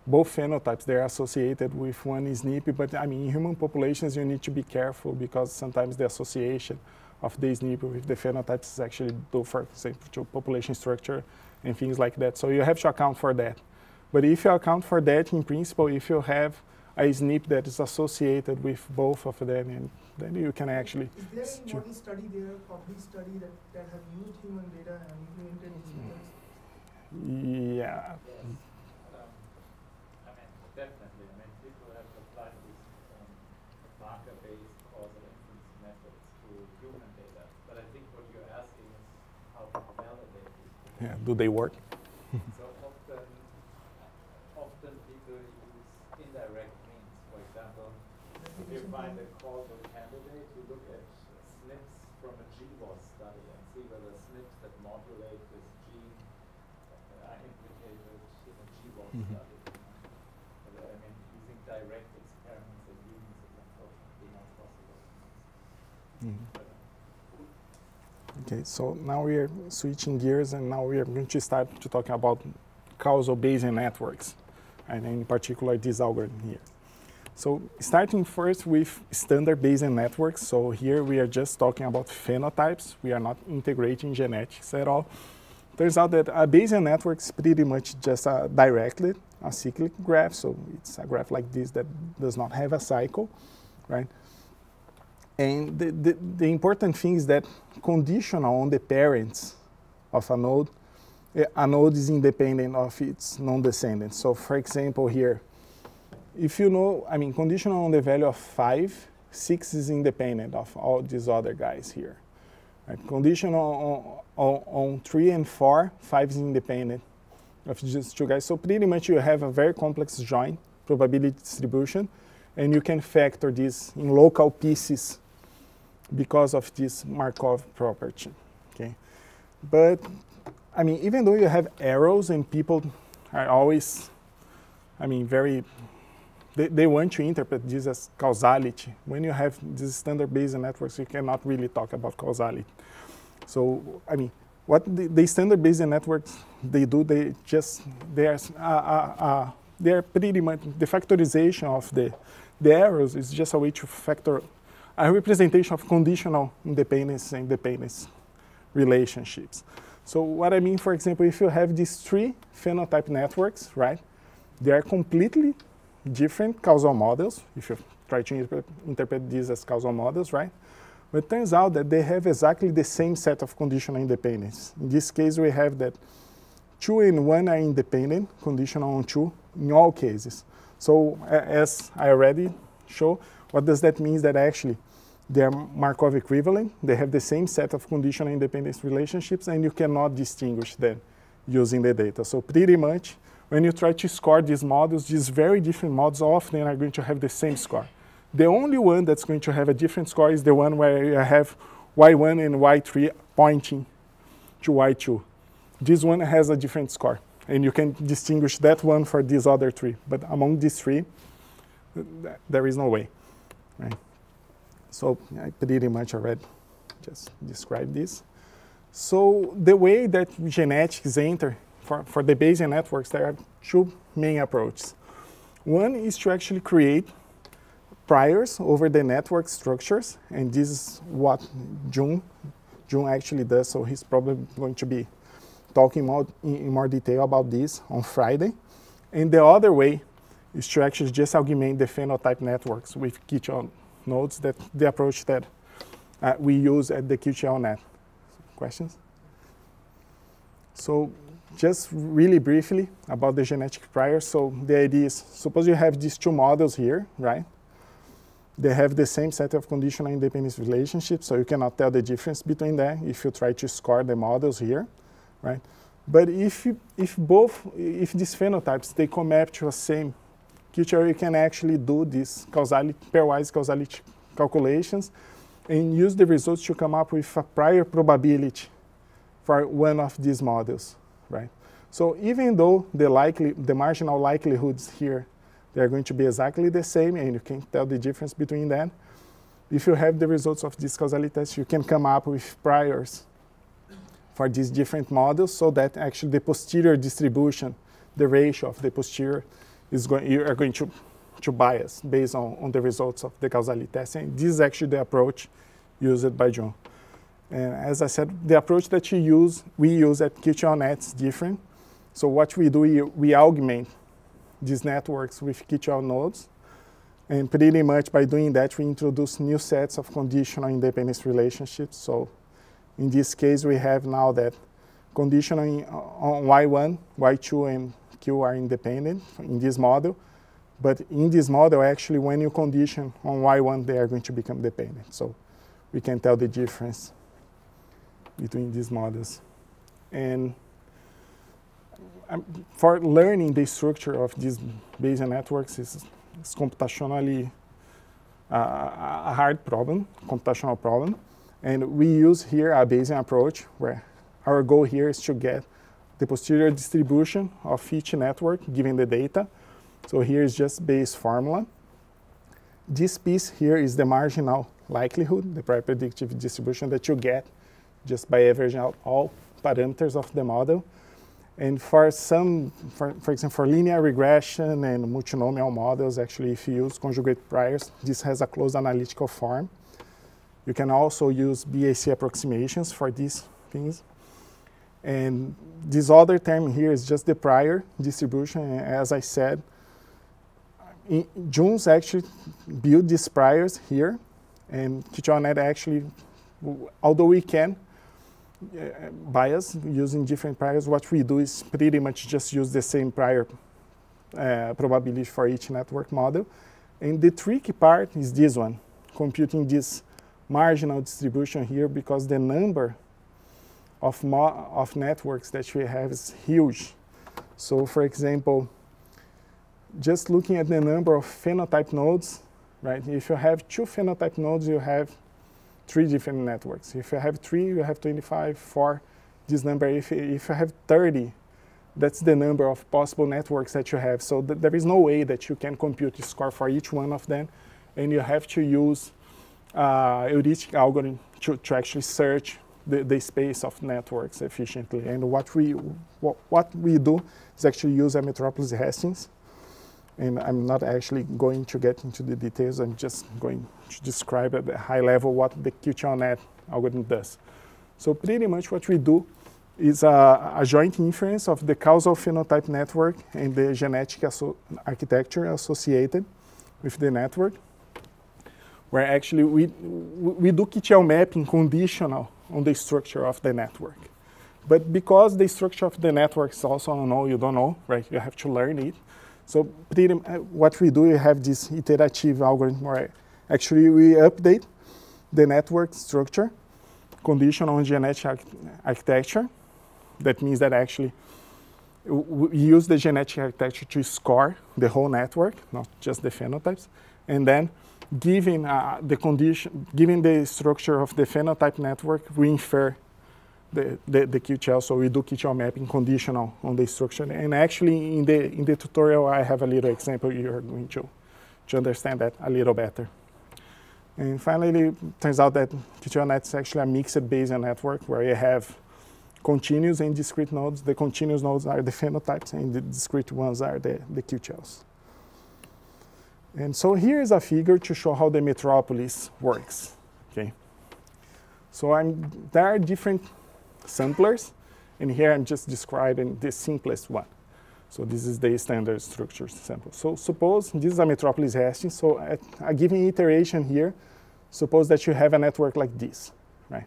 both phenotypes, they're associated with one SNP, but I mean, in human populations, you need to be careful because sometimes the association of the SNP with the phenotypes is actually due, for example, to population structure and things like that. So you have to account for that. But if you account for that, in principle, if you have a SNP that is associated with both of them, and then you can actually Is there any model study there, public study that, that have used human data and implemented this methods? yeah, Yes. Um, I mean, definitely. I mean, people have applied these um, marker-based causal inference methods to human data. But I think what you're asking is how to validate these. yeah, do they work? So often, often people use indirect means. For example, if you find a causal candidate, you look at SNPs from a GWAS study and see whether SNPs that modulate this gene are implicated in a GWAS Mhm. study. But, I mean, using direct experiments in humans is unfortunately not possible. Mhm. But, Okay, so now we are switching gears and now we are going to start to talk about causal Bayesian networks, and in particular this algorithm here. So starting first with standard Bayesian networks. So here we are just talking about phenotypes. We are not integrating genetics at all. Turns out that a Bayesian network is pretty much just a directly acyclic graph. So it's a graph like this that does not have a cycle, right? And the, the, the important thing is that conditional on the parents of a node, eh, a node is independent of its non-descendants. So for example here, if you know, I mean, conditional on the value of 5, 6 is independent of all these other guys here. Right? Conditional on, on, on 3 and 4, 5 is independent of just two guys. So pretty much you have a very complex joint probability distribution, and you can factor this in local pieces because of this Markov property. Okay, but I mean, even though you have arrows and people are always, I mean, very, they, they want to interpret this as causality. When you have these standard Bayesian networks, you cannot really talk about causality. So, I mean, what the, the standard Bayesian networks they do, they just they are uh, uh, uh, they are pretty much the factorization of the the arrows is just a way to factor a representation of conditional independence and dependence relationships. So what I mean, for example, if you have these three phenotype networks, right? They are completely different causal models, if you try to interpret, interpret these as causal models, right? But it turns out that they have exactly the same set of conditional independence. In this case, we have that two and one are independent, conditional on two, in all cases. So as I already show, what does that mean? That actually they are Markov equivalent. They have the same set of conditional independence relationships, and you cannot distinguish them using the data. So pretty much, when you try to score these models, these very different models often are going to have the same score. The only one that's going to have a different score is the one where you have y1 and y3 pointing to y2. This one has a different score, and you can distinguish that one for these other three. But among these three, th- th- there is no way. Right? So I pretty much already just described this. So the way that genetics enter for, for the Bayesian networks, there are two main approaches. One is to actually create priors over the network structures, and this is what Jun, Jun actually does, so he's probably going to be talking more in more detail about this on Friday. And the other way actually just augment the phenotype networks with QTL nodes, that the approach that uh, we use at the QTLnet. Questions? So just really briefly about the genetic prior. So the idea is, suppose you have these two models here, right? they have the same set of conditional independence relationships, so you cannot tell the difference between them if you try to score the models here, right? But if, you, if both, if these phenotypes, they come up to the same QTL, you can actually do these causality, pairwise causality calculations and use the results to come up with a prior probability for one of these models, right? So even though the likely, the marginal likelihoods here, they're going to be exactly the same, and you can tell the difference between them. If you have the results of this causality test, you can come up with priors for these different models so that actually the posterior distribution, the ratio of the posterior, is going, you are going to, to bias based on, on the results of the causality testing. This is actually the approach used by John. And as I said, the approach that you use, we use at QTLnet is different. So what we do, we, we augment these networks with QTL nodes. And pretty much by doing that, we introduce new sets of conditional independence relationships. So in this case, we have now that conditional on Y1, Y2, and Q are independent in this model. But in this model, actually, when you condition on Y1, they are going to become dependent. So we can tell the difference between these models. And um, for learning the structure of these Bayesian networks is, is computationally uh, a hard problem, computational problem. And we use here a Bayesian approach where our goal here is to get the posterior distribution of each network given the data. So here is just Bayes formula. This piece here is the marginal likelihood, the prior predictive distribution that you get just by averaging out all parameters of the model. And for some, for, for example, for linear regression and multinomial models, actually, if you use conjugate priors, this has a closed analytical form. You can also use BIC approximations for these things. And this other term here is just the prior distribution. As I said, Jones actually built these priors here, and QTLnet actually, although we can uh, bias using different priors, what we do is pretty much just use the same prior uh, probability for each network model. And the tricky part is this one, computing this marginal distribution here because the number of, of networks that we have is huge. So for example, just looking at the number of phenotype nodes, right? If you have two phenotype nodes, you have three different networks. If you have three, you have 25, four, this number. If, if you have 30, that's the number of possible networks that you have. So th there is no way that you can compute the score for each one of them, and you have to use uh, heuristic algorithm to, to actually search the, the space of networks efficiently. And what we, what, what we do is actually use a Metropolis Hastings. And I'm not actually going to get into the details. I'm just going to describe at a high level what the QTLnet algorithm does. So pretty much what we do is a, a joint inference of the causal phenotype network and the genetic architecture associated with the network where actually we, we do QTL mapping conditional on the structure of the network. But because the structure of the network is also unknown, you don't know, right? You have to learn it. So uh, what we do, we have this iterative algorithm where actually we update the network structure condition on genetic architecture. That means that actually we use the genetic architecture to score the whole network, not just the phenotypes. And then given uh, the condition, given the structure of the phenotype network, we infer the, the, the QTL, so we do QTL mapping conditional on the structure. And actually, in the, in the tutorial, I have a little example you're going to, to understand that a little better. And finally, it turns out that QTLnet is actually a mixed Bayesian network where you have continuous and discrete nodes. The continuous nodes are the phenotypes, and the discrete ones are the, the QTLs. And so here is a figure to show how the metropolis works. Okay. So I'm, there are different samplers, and here I'm just describing the simplest one. So this is the standard structure sample. So suppose this is a metropolis Hastings. So at a given iteration here, suppose that you have a network like this, right?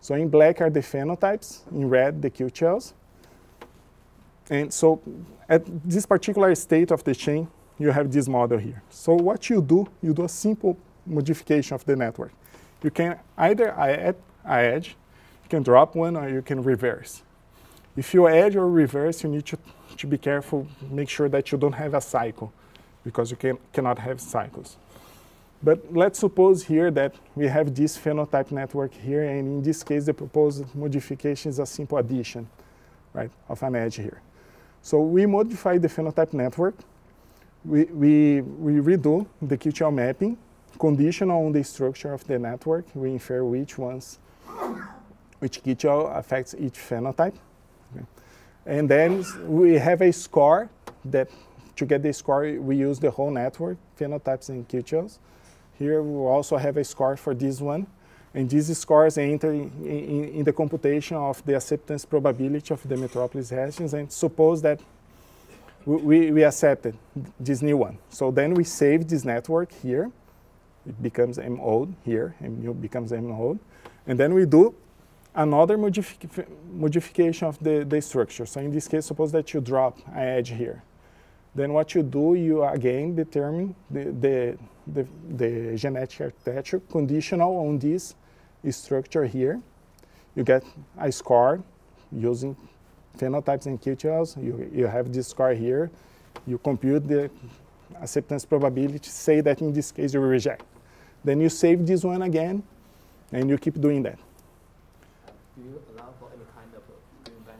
So in black are the phenotypes, in red the QTLs. And so at this particular state of the chain, you have this model here. So what you do, you do a simple modification of the network. You can either add, add, you can drop one, or you can reverse. If you add or reverse, you need to, to be careful, make sure that you don't have a cycle, because you can, cannot have cycles. But let's suppose here that we have this phenotype network here, and in this case, the proposed modification is a simple addition, right, of an edge here. So we modify the phenotype network. We, we, we redo the QTL mapping, conditional on the structure of the network. We infer which ones, which QTL affects each phenotype. Okay. And then we have a score that, to get the score, we use the whole network, phenotypes and QTLs. Here we also have a score for this one. And these scores enter in, in, in, the computation of the acceptance probability of the metropolis Hastings and suppose that we, we accepted this new one. So then we save this network here. It becomes M old here, M new becomes M old. And then we do another modific modification of the, the structure. So in this case, suppose that you drop an edge here. Then what you do, you again determine the, the, the, the genetic architecture conditional on this structure here. You get a score using phenotypes and QTLs. You, you have this score here. You compute the acceptance probability, say that in this case you reject. Then you save this one again, and you keep doing that. Do you allow for any kind of a green bank?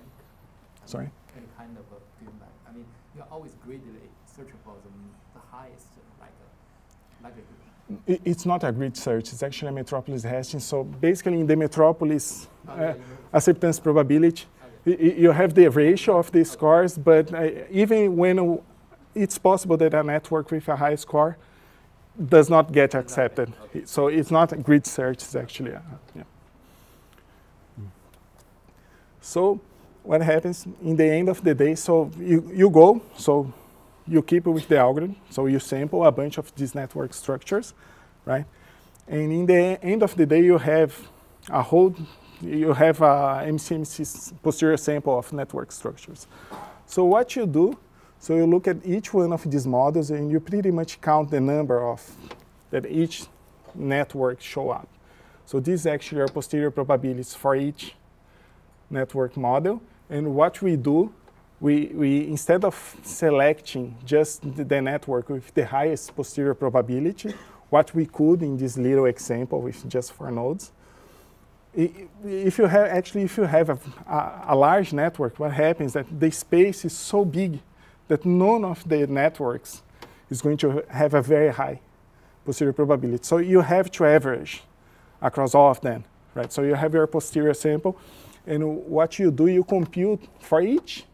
I Sorry? Mean, any kind of a green bank? I mean, you're always greedily searching for the, the highest, like, a, like a it's not a grid search, it's actually a metropolis hashing. So basically in the metropolis Oh, uh, acceptance probability, you have the ratio of the scores, but uh, even when it's possible that a network with a high score does not get accepted. Okay. So it's not a grid search, it's actually a, yeah. So what happens in the end of the day, so you, you go, so you keep with the algorithm, so you sample a bunch of these network structures, right? And in the end of the day, you have a whole, you have a MCMC posterior sample of network structures. So what you do, so you look at each one of these models and you pretty much count the number of that each network show up. So these actually are posterior probabilities for each network model. And what we do, we, we instead of selecting just the, network with the highest posterior probability, what we could in this little example with just four nodes, if you have actually if you have a, a, large network, what happens that the space is so big that none of the networks is going to have a very high posterior probability. So you have to average across all of them, right? So you have your posterior sample, and what you do, you compute for each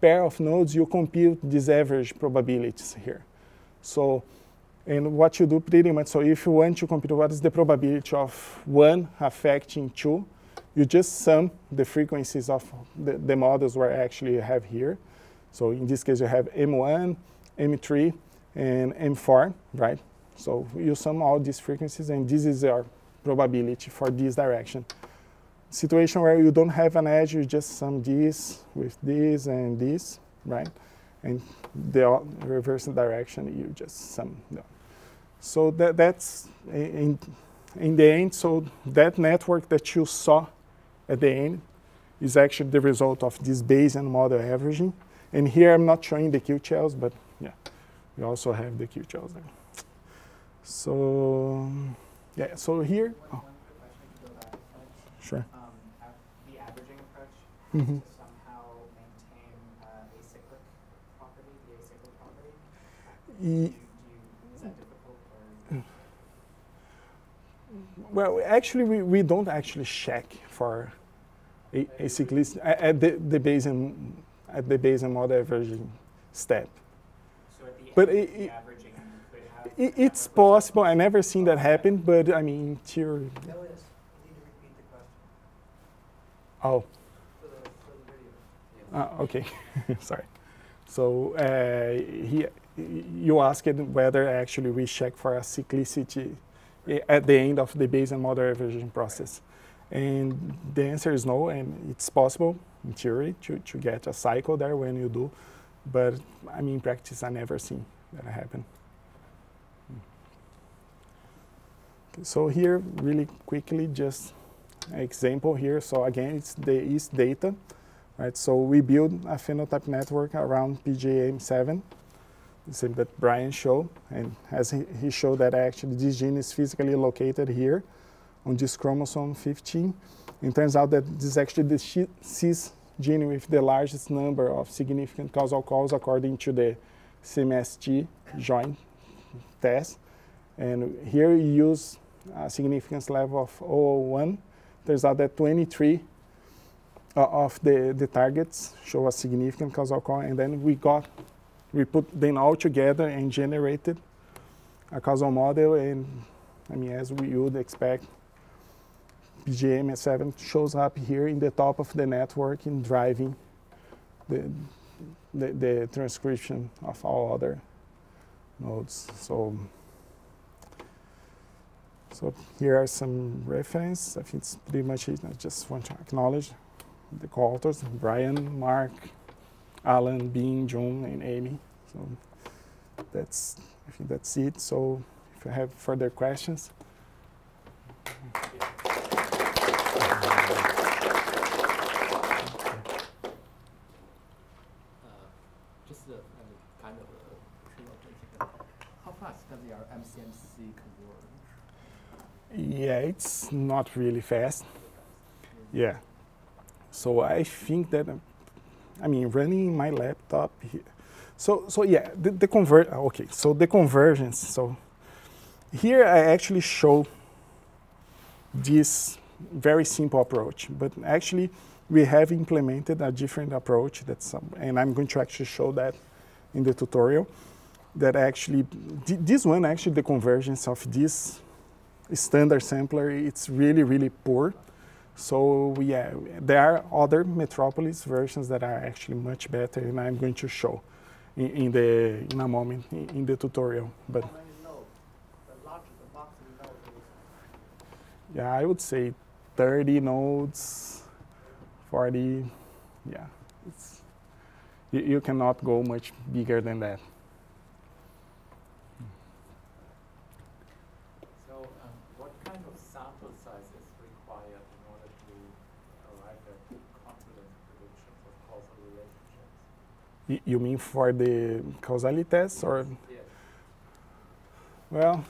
pair of nodes, you compute these average probabilities here. So, and what you do pretty much, so if you want to compute what is the probability of one affecting two, you just sum the frequencies of the, the models we actually you have here. So in this case, you have M1, M3, and M4, right? So you sum all these frequencies, and this is your probability for this direction. Situation where you don't have an edge, you just sum this with this and this, right? And the reverse direction, you just sum them. So that, that's in, in the end, so that network that you saw at the end is actually the result of this Bayesian model averaging. And here I'm not showing the QTLs, but yeah, we also have the QTLs there. So yeah, so here, One, oh, one quick question to go back a touch. sure. Um, the averaging approach Mhm. to somehow maintain uh, acyclic property, the acyclic property. Do you, E- do you, is that difficult or? Well, actually, we, we don't actually check for a, a cyclist at, at the, the Bayesian at the Bayesian model averaging step. So at the But end i- of averaging, you could have. It's possible. I never seen that happen, but I mean, in theory. Elias, you need to repeat the question Oh, for the, for the video. uh, okay. *laughs* Sorry. So uh, he, you asked whether actually we check for a cyclicity at the end of the Bayesian model averaging process. And the answer is no, and it's possible in theory to, to get a cycle there when you do, but I mean, in practice, I never seen that happen. So here, really quickly, just an example here. So again, it's the yeast data, right? So we build a phenotype network around PHM7, the same that Brian showed, and as he, he showed that actually this gene is physically located here on this chromosome 15. It turns out that this is actually the cis gene with the largest number of significant causal calls according to the CMST joint test. And here you use a significance level of 001. Turns out that 23 uh, of the, the targets show a significant causal call, and then we got, we put them all together and generated a causal model, and I mean, as we would expect, PHM7 shows up here in the top of the network in driving the, the, the transcription of all other nodes. So, so here are some references. I think it's pretty much it. I just want to acknowledge the co-authors, Brian, Mark, Alan, Bin, John, and Amy. So that's, I think that's it. So if you have further questions. Uh, uh, how fast can your MCMC converge? Yeah, it's not really fast. Yeah. So I think that, um, I mean, running my laptop here. So, so yeah, the, the convert, okay, so the convergence. So here I actually show this very simple approach, but actually we have implemented a different approach that's, um, and I'm going to actually show that in the tutorial, that actually, this one actually the convergence of this standard sampler, it's really, really poor. So yeah, there are other Metropolis versions that are actually much better, and I'm going to show in, in the in a moment in, in the tutorial. But yeah, I would say 30 nodes, 40. Yeah, you, you cannot go much bigger than that. You mean for the causality test or? Yes. Well,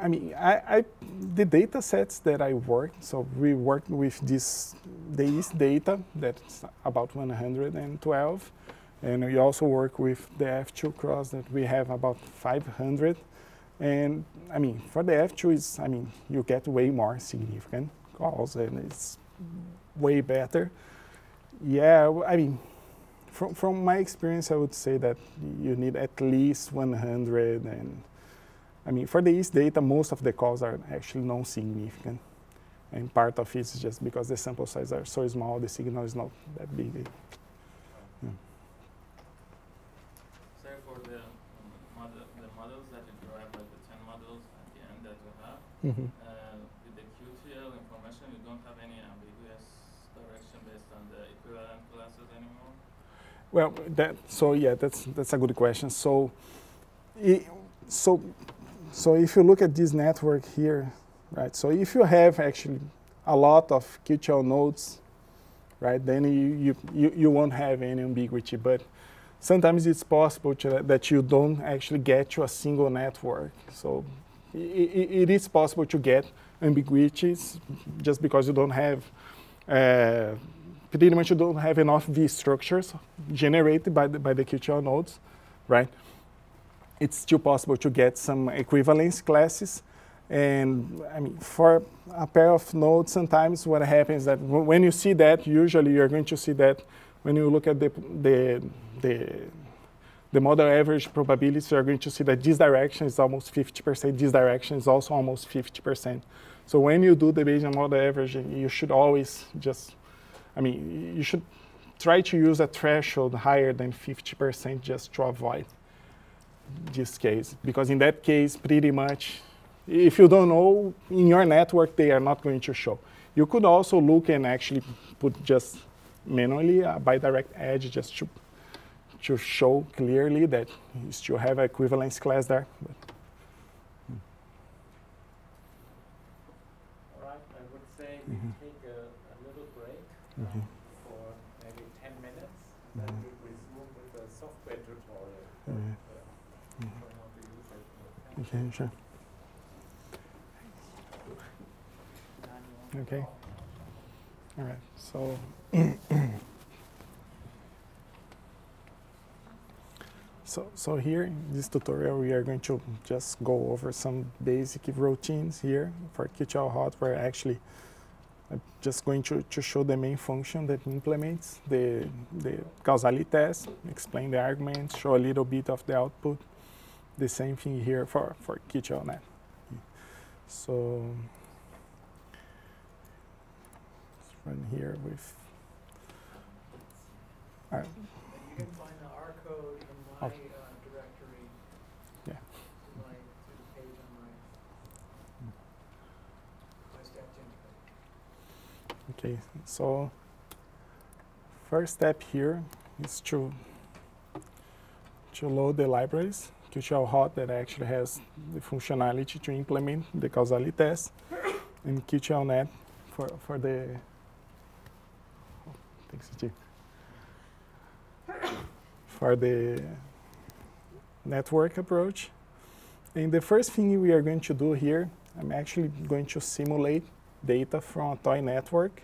I mean, I, I, the data sets that I work, so we work with this, the data, that's about 112, and we also work with the F2 cross that we have about 500. And I mean, for the F2 is, I mean, you get way more significant calls and it's way better. Yeah, I mean, from, from my experience, I would say that you need at least 100. And I mean, for the yeast data, most of the calls are actually non-significant. And part of it is just because the sample size are so small, the signal is not that big. Yeah. So for the, um, model, the models that you derive, like the 10 models at the end that you have, mm -hmm. uh, with the QTL information, you don't have any ambiguous direction based on the equivalent classes anymore? Well, that, so yeah, that's, that's a good question. So, it, so, so if you look at this network here, right, so if you have actually a lot of QTL nodes, right, then you, you, you won't have any ambiguity, but sometimes it's possible to, that you don't actually get to a single network. So it, it is possible to get ambiguities just because you don't have uh, pretty much you don't have enough V structures generated by the, by the QTL nodes, right? It's still possible to get some equivalence classes. And I mean, for a pair of nodes, sometimes what happens that when you see that, usually you're going to see that when you look at the, the, the, the model average probability, you're going to see that this direction is almost 50%, this direction is also almost 50%. So when you do the Bayesian model averaging, you should always just I mean, you should try to use a threshold higher than 50% just to avoid this case. Because in that case, pretty much, if you don't know, in your network, they are not going to show. You could also look and actually put just manually a bidirect edge just to, to show clearly that you still have equivalence class there. But, I would say we Mhm. take a, a little Mhm. for maybe 10 minutes, then Mhm. we resume with the software tutorial for how to use it. Okay. Sure. Okay. All right. So. *clears throat* So, so here in this tutorial we are going to just go over some basic routines here for QTL hot where actually I'm just going to, to show the main function that implements the, the causality test, explain the arguments, show a little bit of the output. The same thing here for, for QTLnet. So let's run here with uh, you can find the R code in my Okay. directory. Yeah. to My, to the page on my, my stack change page. Okay, so first step here is to to load the libraries. QTL Hot that actually has the functionality to implement the causality test, and QTLnet for for the. Thanks. For the network approach. And the first thing we are going to do here, I'm actually going to simulate data from a toy network.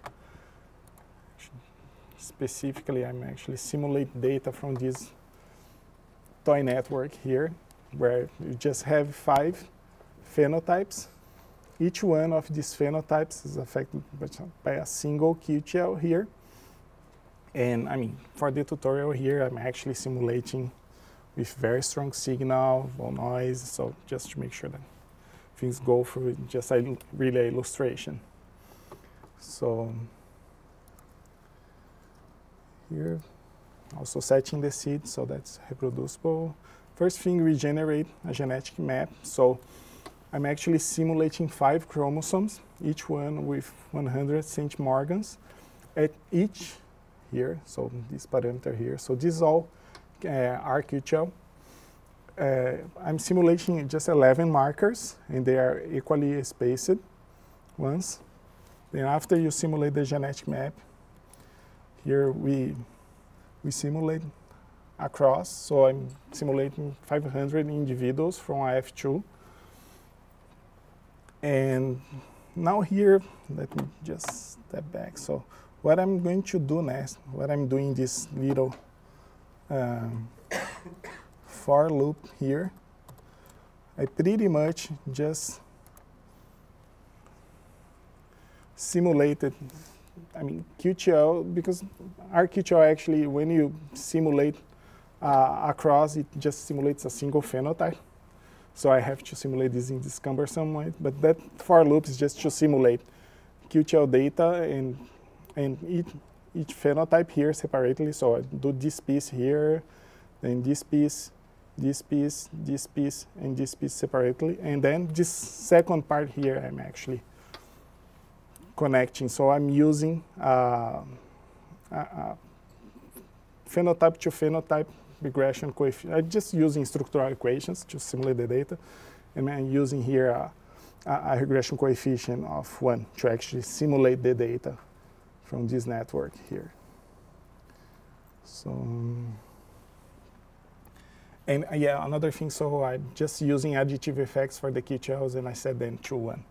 Specifically, I'm actually simulate data from this toy network here, where you just have five phenotypes. Each one of these phenotypes is affected by, a single QTL here. And I mean, for the tutorial here, I'm actually simulating with very strong signal or noise, so just to make sure that things go through just a relay illustration. So here, also setting the seed so that's reproducible. First thing, we generate a genetic map. So I'm actually simulating five chromosomes, each one with 100 centimorgans at each here, so this parameter here. So this is all uh, RQTL. Uh, I'm simulating just 11 markers, and they are equally spaced ones. Then after you simulate the genetic map, here we we simulate across. So I'm simulating 500 individuals from IF2. And now here, let me just step back. So what I'm going to do next, what I'm doing this little um, for loop here, I pretty much just simulated, I mean, QTL, because RQTL actually, when you simulate uh, across, it just simulates a single phenotype. So I have to simulate this in this cumbersome way. But that for loop is just to simulate QTL data and, and each, each phenotype here separately. So I do this piece here, then this piece, this piece, this piece, and this piece separately. And then this second part here, I'm actually connecting. So I'm using uh, a, a phenotype to phenotype regression coefficient. I'm just using structural equations to simulate the data. And I'm using here a, a, a regression coefficient of one to actually simulate the data from this network here. So, and uh, yeah, another thing, so I'm just using additive effects for the key QTLs and I set them to one.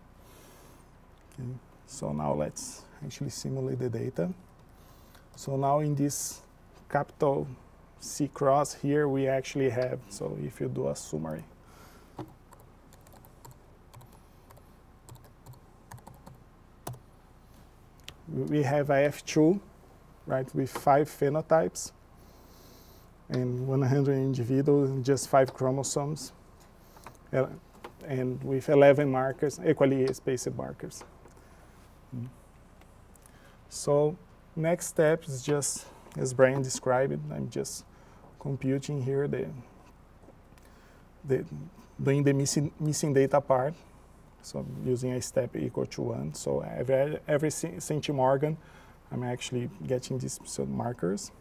Okay. So now let's actually simulate the data. So now in this capital C cross here, we actually have, so if you do a summary. We have a F2, right, with five phenotypes and 100 individuals just five chromosomes, uh, and with 11 markers, equally spaced markers. Mm. So next step is just, as Brian described I'm just computing here the, the doing the missing, missing data part. So using a step equal to one. So every, every centimorgan, I'm actually getting these markers.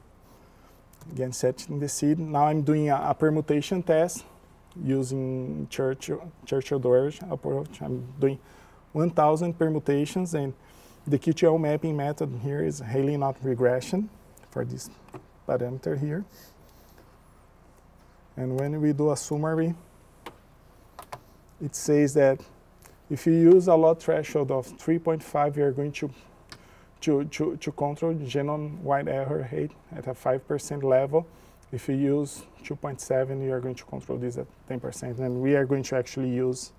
Again, setting the seed. Now I'm doing a, a permutation test using Churchill, Churchill Doerge approach. I'm doing 1,000 permutations, and the QTL mapping method here is Haley-Knott regression for this parameter here. And when we do a summary, it says that if you use a LOD threshold of 3.5, you're going to, to, to, to control genome-wide error rate at a 5% level. If you use 2.7, you are going to control this at 10%. And we are going to actually use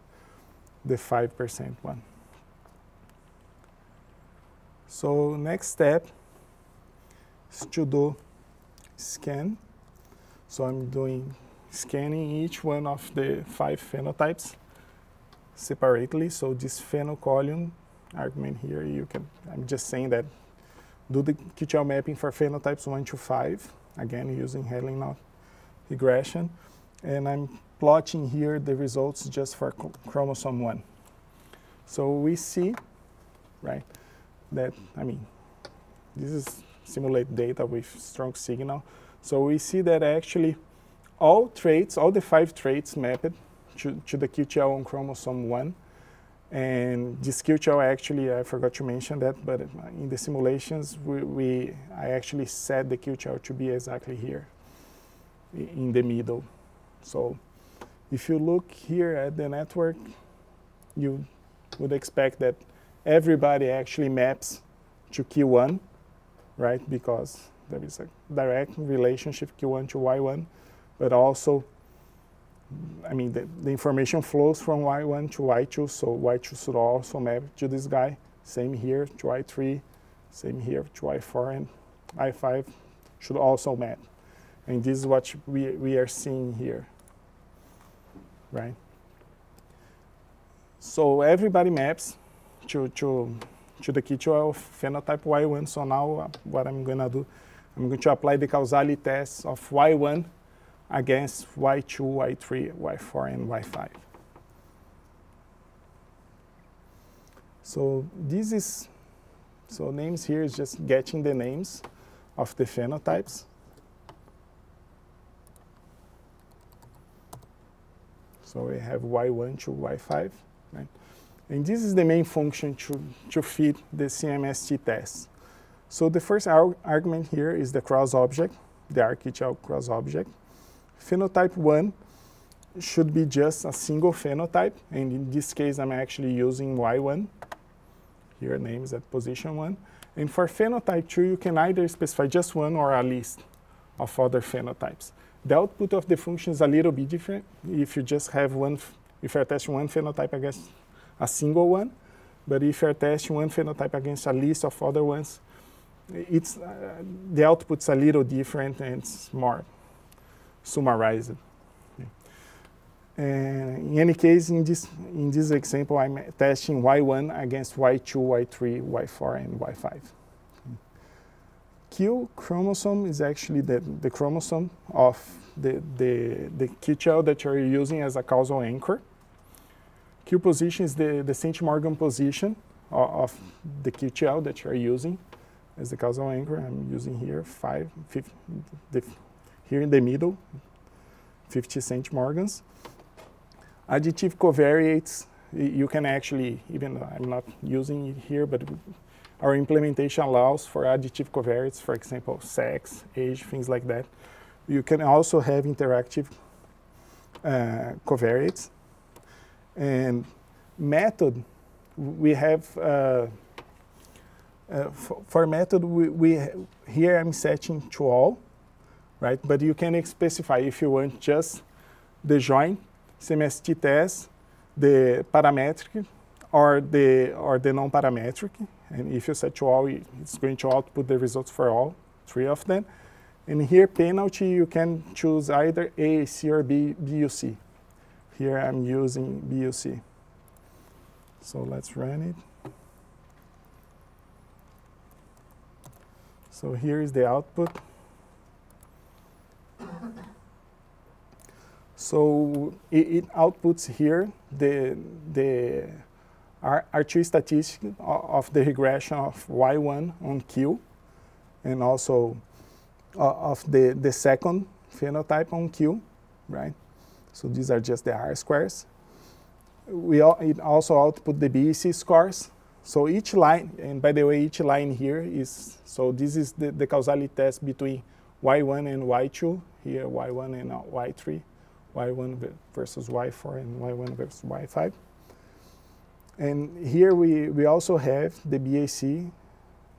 the 5% one. So next step is to do scan. So I'm doing scanning each one of the five phenotypes separately. So this phenol argument here, you can, I'm just saying that do the QTL mapping for phenotypes 1 to 5, again using Haley-Knott regression. And I'm plotting here the results just for chromosome 1. So we see, right, that, I mean, this is simulate data with strong signal. So we see that actually all traits, all the five traits mapped to, to the QTL on chromosome 1. And this QTL actually, I forgot to mention that, but in the simulations, we, we I actually set the QTL to be exactly here in the middle. So if you look here at the network, you would expect that everybody actually maps to Q1, right? Because there is a direct relationship Q1 to Y1, but also I mean, the, the, information flows from Y1 to Y2, so Y2 should also map to this guy. Same here to Y3, same here to Y4, and Y5 should also map. And this is what we, we are seeing here, right? So everybody maps to, to, to the Q12 phenotype Y1. So now uh, what I'm going to do, I'm going to apply the causality test of Y1 against y2, y3, y4, and y5. So this is, so names here is just getting the names of the phenotypes. So we have y1 to y5, right? And this is the main function to, to fit the CMST test. So the first argument here is the cross object, the RQTL cross object phenotype 1 should be just a single phenotype, and in this case I'm actually using Y1. Here names at position 1. And for phenotype 2, you can either specify just one or a list of other phenotypes. The output of the function is a little bit different if you just have one, if you're testing one phenotype against a single one, but if you're testing one phenotype against a list of other ones, it's, uh, the output's a little different and it's more summarized. And eh, in any case, in this, in this example, I'm testing Y1 against Y2, Y3, Y4, and Y5. Q chromosome is actually the, the chromosome of the, the, the QTL that you're using as a causal anchor. Q position is the, the Centimorgan position of, of the QTL that you're using as the causal anchor. I'm using here five, the, here in the middle, 50 centimorgans. Additive covariates, you can actually, even though I'm not using it here, but our implementation allows for additive covariates, for example, sex, age, things like that. You can also have interactive uh, covariates. And method, we have, uh, uh, for, method, we, we here I'm setting to all right? But you can specify if you want just the join CMST test, the parametric, or the, or the non-parametric. And if you set to all, it's going to output the results for all, three of them. And here, penalty, you can choose either A, C, or B, BIC. Here I'm using BIC. So let's run it. So here is the output. So it, it, outputs here the, the R2 statistic of the regression of Y1 on Q and also uh, of the, the second phenotype on Q, right? So these are just the R squares. we al it also output the BIC scores. So each line, and by the way, each line here is, so this is the, the causality test between Y1 and Y2, here Y1 and Y3, Y1 versus Y4 and Y1 versus Y5. And here we, we also have the BIC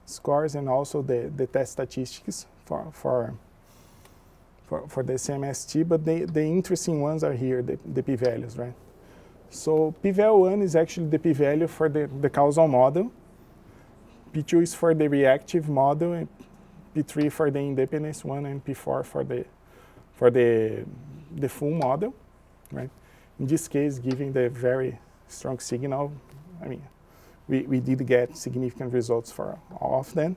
scores and also the, the test statistics for, for, for, for the CMST, but the, the interesting ones are here, the, the p-values, right? So p-value1 is actually the p-value for the, the causal model. P2 is for the reactive model, and P3 for the independence one, and P4 for the, for the, the full model, right? In this case, giving the very strong signal, I mean, we, we did get significant results for all of them.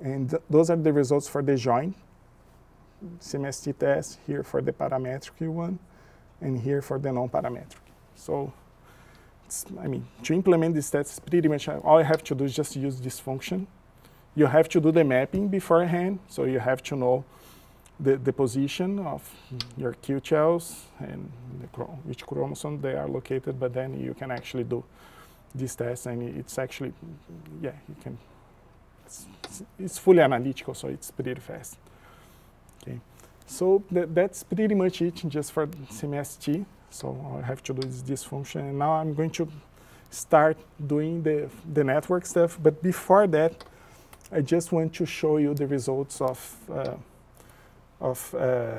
And th those are the results for the joint CMST test, here for the parametric one, and here for the non-parametric. So, I mean, to implement this test, pretty much uh, all I have to do is just use this function. You have to do the mapping beforehand, so you have to know the, the position of your Q cells and which chromosome they are located, but then you can actually do this test and it's actually, yeah, you can, it's, it's fully analytical, so it's pretty fast. Okay, so th that's pretty much it just for CMST. So all I have to do is this function. And now I'm going to start doing the, the network stuff. But before that, I just want to show you the results of, uh, of uh,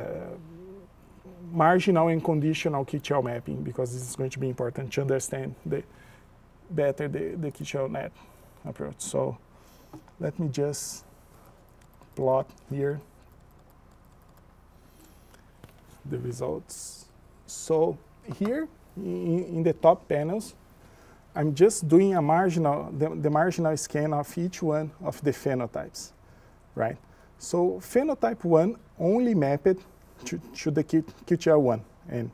marginal and conditional QTL mapping, because this is going to be important to understand the, better the, the QTLnet approach. So let me just plot here the results. So here in, in, the top panels, I'm just doing a marginal, the, the, marginal scan of each one of the phenotypes, right? So phenotype 1 only mapped to, to the QTL1, and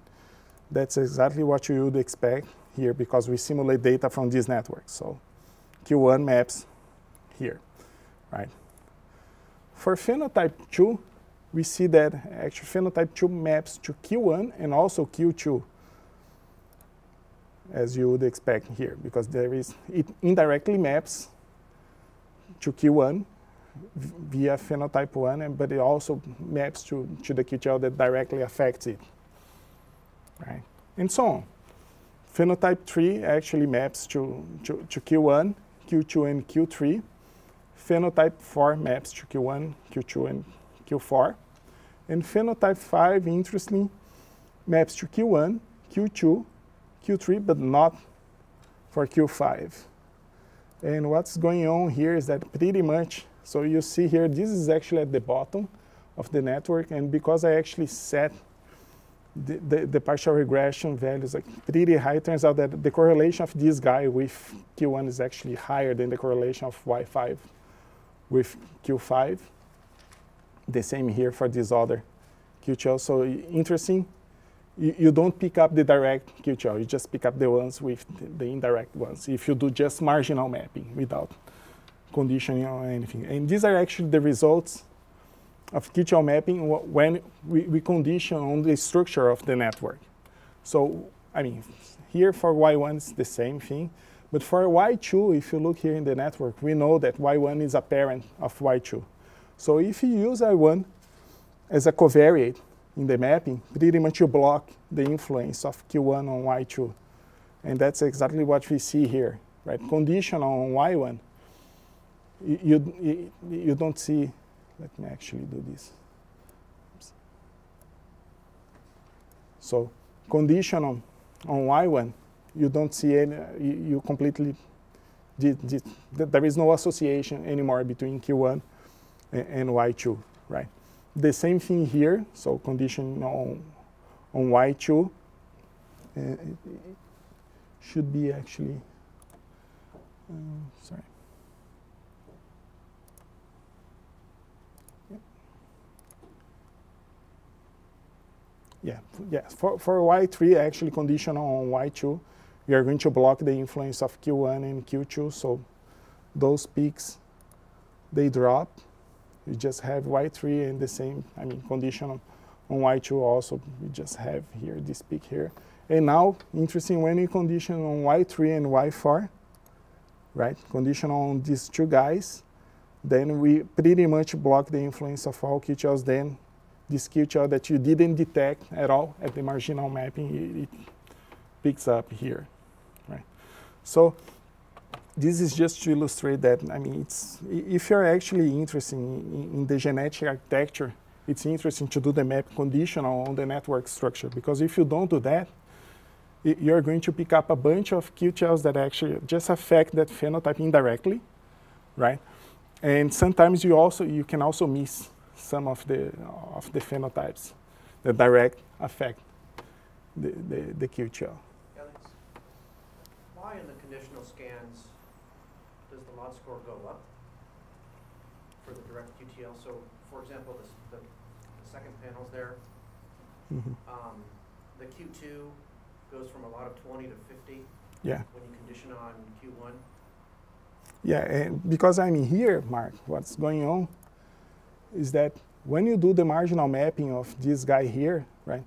that's exactly what you would expect here because we simulate data from this network. So Q1 maps here, right? For phenotype 2, we see that actually phenotype 2 maps to Q1 and also Q2, as you would expect here, because there is, it indirectly maps to Q1 via phenotype 1, but it also maps to, to the QTL that directly affects it, right? And so on. Phenotype 3 actually maps to, to, to Q1, Q2, and Q3. Phenotype 4 maps to Q1, Q2, and Q4. And phenotype 5, interestingly, maps to Q1, Q2, Q3, but not for Q5. And what's going on here is that pretty much, so you see here, this is actually at the bottom of the network, and because I actually set the, the, the, partial regression values like pretty high. It turns out that the correlation of this guy with Q1 is actually higher than the correlation of Y5 with Q5. The same here for this other QTL. So interesting, you, you don't pick up the direct QTL, you just pick up the ones with the, the indirect ones if you do just marginal mapping without conditioning or anything. And these are actually the results of QTL mapping when we, we condition on the structure of the network. So, I mean, here for Y1 it's the same thing, but for Y2, if you look here in the network, we know that Y1 is a parent of Y2. So if you use Y1 as a covariate in the mapping, pretty much you block the influence of Q1 on Y2. And that's exactly what we see here, right? Conditional on Y1, you, you, you don't see let me actually do this. Oops. So condition on, on Y1, you don't see any, you, you completely, did, did, there is no association anymore between Q1 and, and Y2, right? The same thing here, so condition on, on Y2, uh, should be actually, uh, sorry. Yeah, yeah. For, for Y3, actually conditional on Y2, we are going to block the influence of Q1 and Q2, so those peaks, they drop. You just have Y3 and the same, I mean, conditional on Y2 also, we just have here, this peak here. And now, interesting, when you condition on Y3 and Y4, right, condition on these two guys, then we pretty much block the influence of all QTLs. Then this QTL that you didn't detect at all at the marginal mapping, it, it picks up here, right? So this is just to illustrate that, I mean, it's, if you're actually interested in, in, the genetic architecture, it's interesting to do the map conditional on the network structure, because if you don't do that, you're going to pick up a bunch of QTLs that actually just affect that phenotype indirectly, right? And sometimes you also you can also miss some of the of the phenotypes that direct affect the, the, the QTL. Why in the conditional scans does the mod score go up for the direct QTL? So for example, this, the, the second panel's there. Mm -hmm. um, the Q2 goes from a LOD of 20 to 50 yeah. when you condition on Q1. Yeah, and because I'm here, Mark, what's going on is that when you do the marginal mapping of this guy here, right,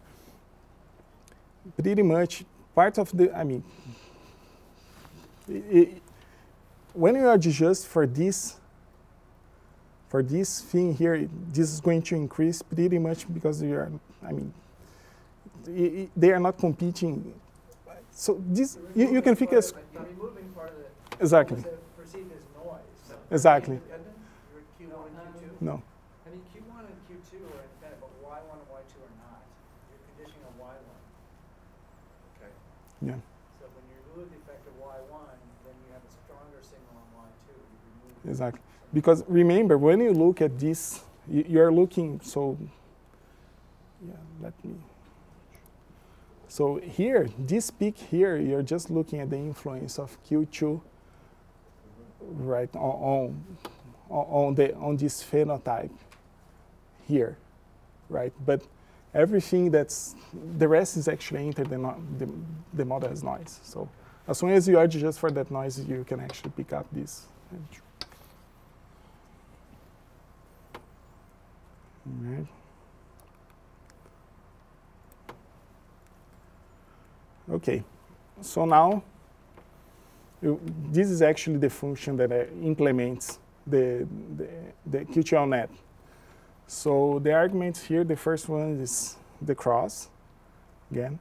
pretty much part of the, I mean, it, it, when you adjust for this, for this thing here, this is going to increase pretty much because you are, I mean, they are not competing. So this, you, you can think as, exactly. Exactly. No. I mean, Q1 and Q2 are independent, but Y1 and Y2 are not. You're conditioning on Y1. Okay. Yeah. So when you remove the effect of Y1, then you have a stronger signal on Y2. exactly. Because remember, when you look at this, you, you are looking, so, yeah, let me. So here, this peak here, you're just looking at the influence of Q2 right on, on, on, the, on this phenotype here, right? But everything that's, the rest is actually entered the, the, the model as noise. So as soon as you adjust for that noise, you can actually pick up this. Right. Okay, so now this is actually the function that uh, implements the, the, the QTLnet. So the arguments here, the first one is the cross, again.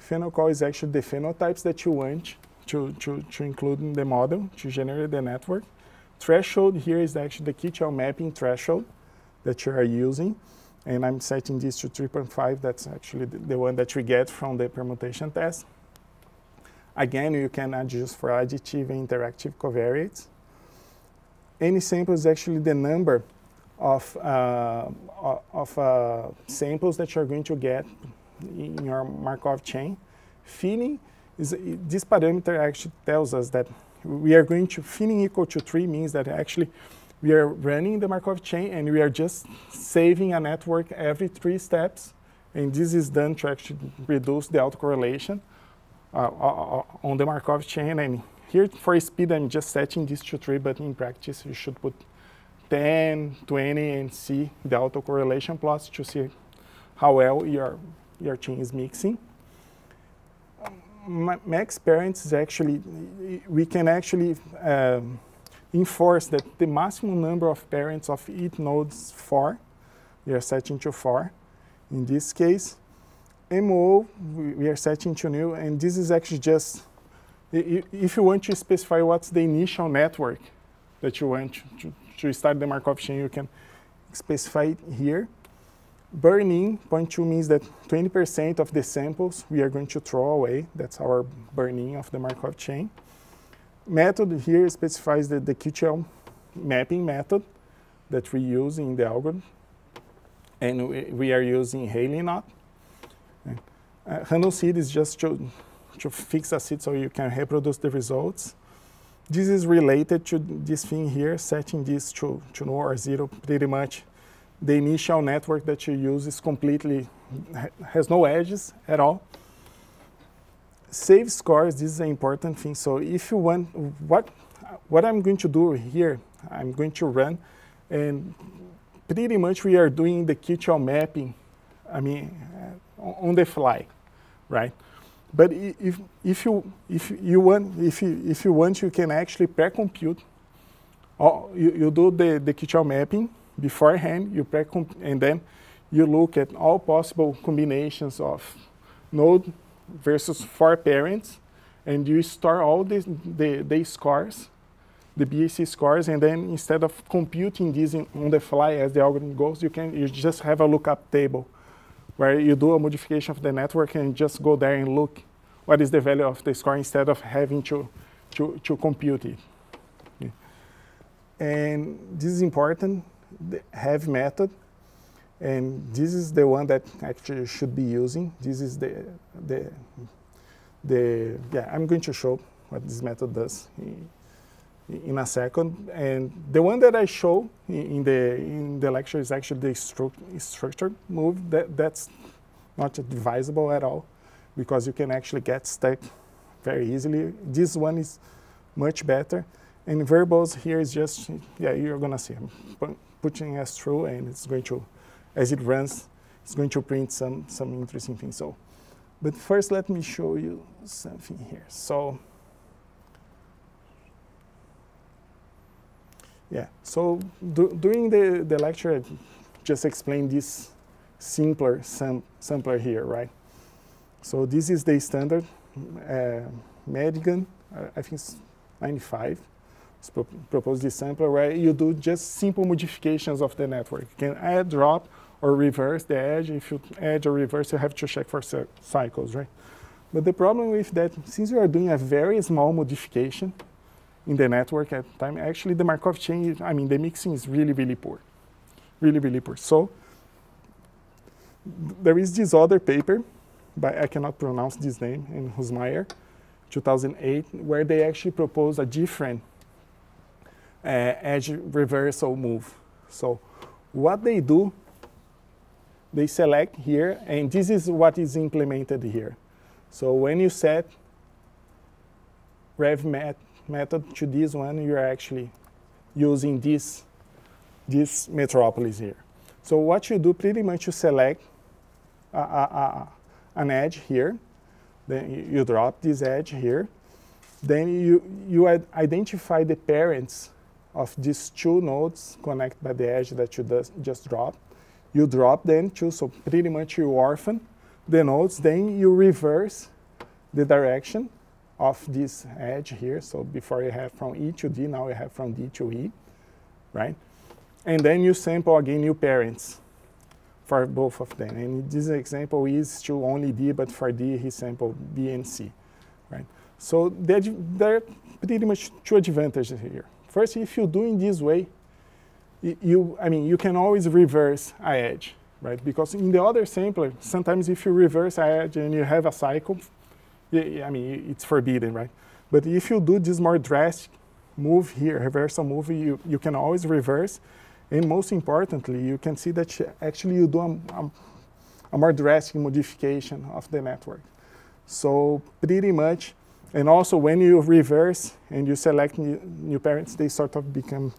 Phenocall is actually the phenotypes that you want to, to, to include in the model to generate the network. Threshold here is actually the QTL mapping threshold that you are using. And I'm setting this to 3.5. That's actually the, the one that we get from the permutation test. Again, you can adjust for additive and interactive covariates. Any sample is actually the number of, uh, of uh, samples that you're going to get in your Markov chain. Thinning is this parameter actually tells us that we are going to thinning equal to three means that actually we are running the Markov chain and we are just saving a network every three steps. And this is done to actually reduce the autocorrelation. Uh, uh, uh, on the Markov chain. And here for speed, I'm just setting this to 3, but in practice, you should put 10, 20, and see the autocorrelation plots to see how well your, your chain is mixing. max parents is actually, we can actually um, enforce that the maximum number of parents of each node is 4. We are setting to 4 in this case. MO, we are setting to new, and this is actually just, if you want to specify what's the initial network that you want to, to start the Markov chain, you can specify it here. Burn-in, point two means that 20% of the samples we are going to throw away. That's our burn-in of the Markov chain. Method here specifies the, the QTL mapping method that we use in the algorithm. And we, we are using Haley-Knott. Uh, random seed is just to, to fix a seed so you can reproduce the results. This is related to this thing here, setting this to, to null or zero pretty much. The initial network that you use is completely, has no edges at all. Save scores, this is an important thing. So if you want, what, what I'm going to do here, I'm going to run, and pretty much we are doing the QTL mapping, I mean, on the fly right? But if, if, you, if, you want, if, you, if you want, you can actually pre-compute. you, you do the, the QTL mapping beforehand, you pre and then you look at all possible combinations of node versus four parents, and you store all the, the, the scores, the BIC scores, and then instead of computing these in, on the fly as the algorithm goes, you can you just have a lookup table where you do a modification of the network and just go there and look what is the value of the score instead of having to, to, to compute it. And this is important, the have method, and this is the one that actually should be using. This is the, the, the yeah, I'm going to show what this method does in, a second. And the one that I show in, the, in the lecture is actually the stru structured move. That, that's not advisable at all because you can actually get stuck very easily. This one is much better. And verbose here is just, yeah, you're gonna see. I'm putting S through and it's going to, as it runs, it's going to print some, some interesting things. So, but first let me show you something here. So Yeah, so during the, the lecture, I just explained this simpler sam sampler here, right? So this is the standard uh, Madigan, uh, I think it's 95. It's pro proposed this sampler where you do just simple modifications of the network. You can add, drop, or reverse the edge. If you add or reverse, you have to check for cycles, right? But the problem with that, since you are doing a very small modification, in the network at the time. Actually, the Markov chain, I mean, the mixing is really, really poor. Really, really poor. So there is this other paper, but I cannot pronounce this name, in Husmeier, 2008, where they actually propose a different uh, edge reversal move. So what they do, they select here, and this is what is implemented here. So when you set RevMat method to this one, you're actually using this, this metropolis here. So what you do pretty much you select a, a, a, an edge here, then you, drop this edge here, then you, you identify the parents of these two nodes connected by the edge that you just dropped. You drop them too, so pretty much you orphan the nodes, then you reverse the direction of this edge here. So before you have from E to D, now you have from D to E, right? And then you sample again new parents for both of them. And this example is to only D, but for D he sampled B and C, right? So there are pretty much two advantages here. First, if you do in this way, you, I mean, you can always reverse a edge, right? Because in the other sampler, sometimes if you reverse a edge and you have a cycle, yeah, I mean, it's forbidden, right? But if you do this more drastic move here, reversal move, you, you can always reverse. And most importantly, you can see that actually you do a, a, a more drastic modification of the network. So pretty much, and also when you reverse and you select new, new parents, they sort of become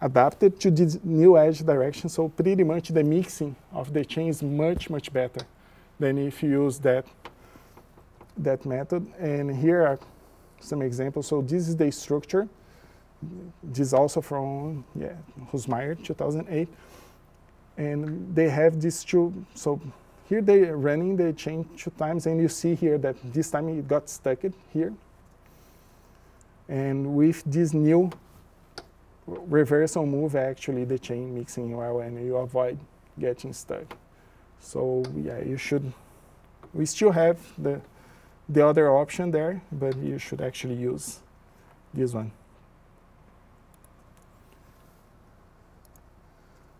adapted to this new edge direction. So pretty much the mixing of the chain is much, much better than if you use that that method. And here are some examples. So this is the structure. This is also from yeah, Husmeier, 2008. And they have these two, so here they are running the chain two times, and you see here that this time it got stuck here. And with this new reversal move, actually the chain mixing well, and you avoid getting stuck. So yeah, you should, we still have the the other option there, but you should actually use this one.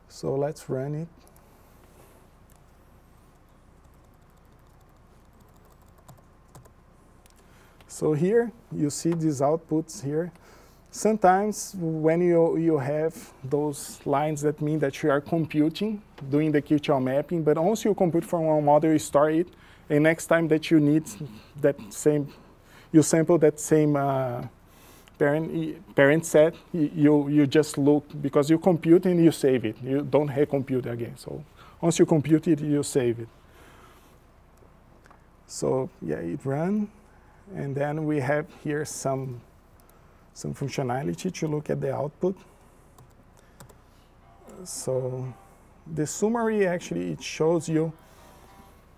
So let's run it. So here you see these outputs here. Sometimes when you, you have those lines that mean that you are computing, doing the QTL mapping, but once you compute from one model, you store it, and next time that you need that same, you sample that same uh, parent, parent set, you, you just look, because you compute and you save it. You don't recompute again. So once you compute it, you save it. So yeah, it run, and then we have here some some functionality to look at the output. So the summary actually it shows you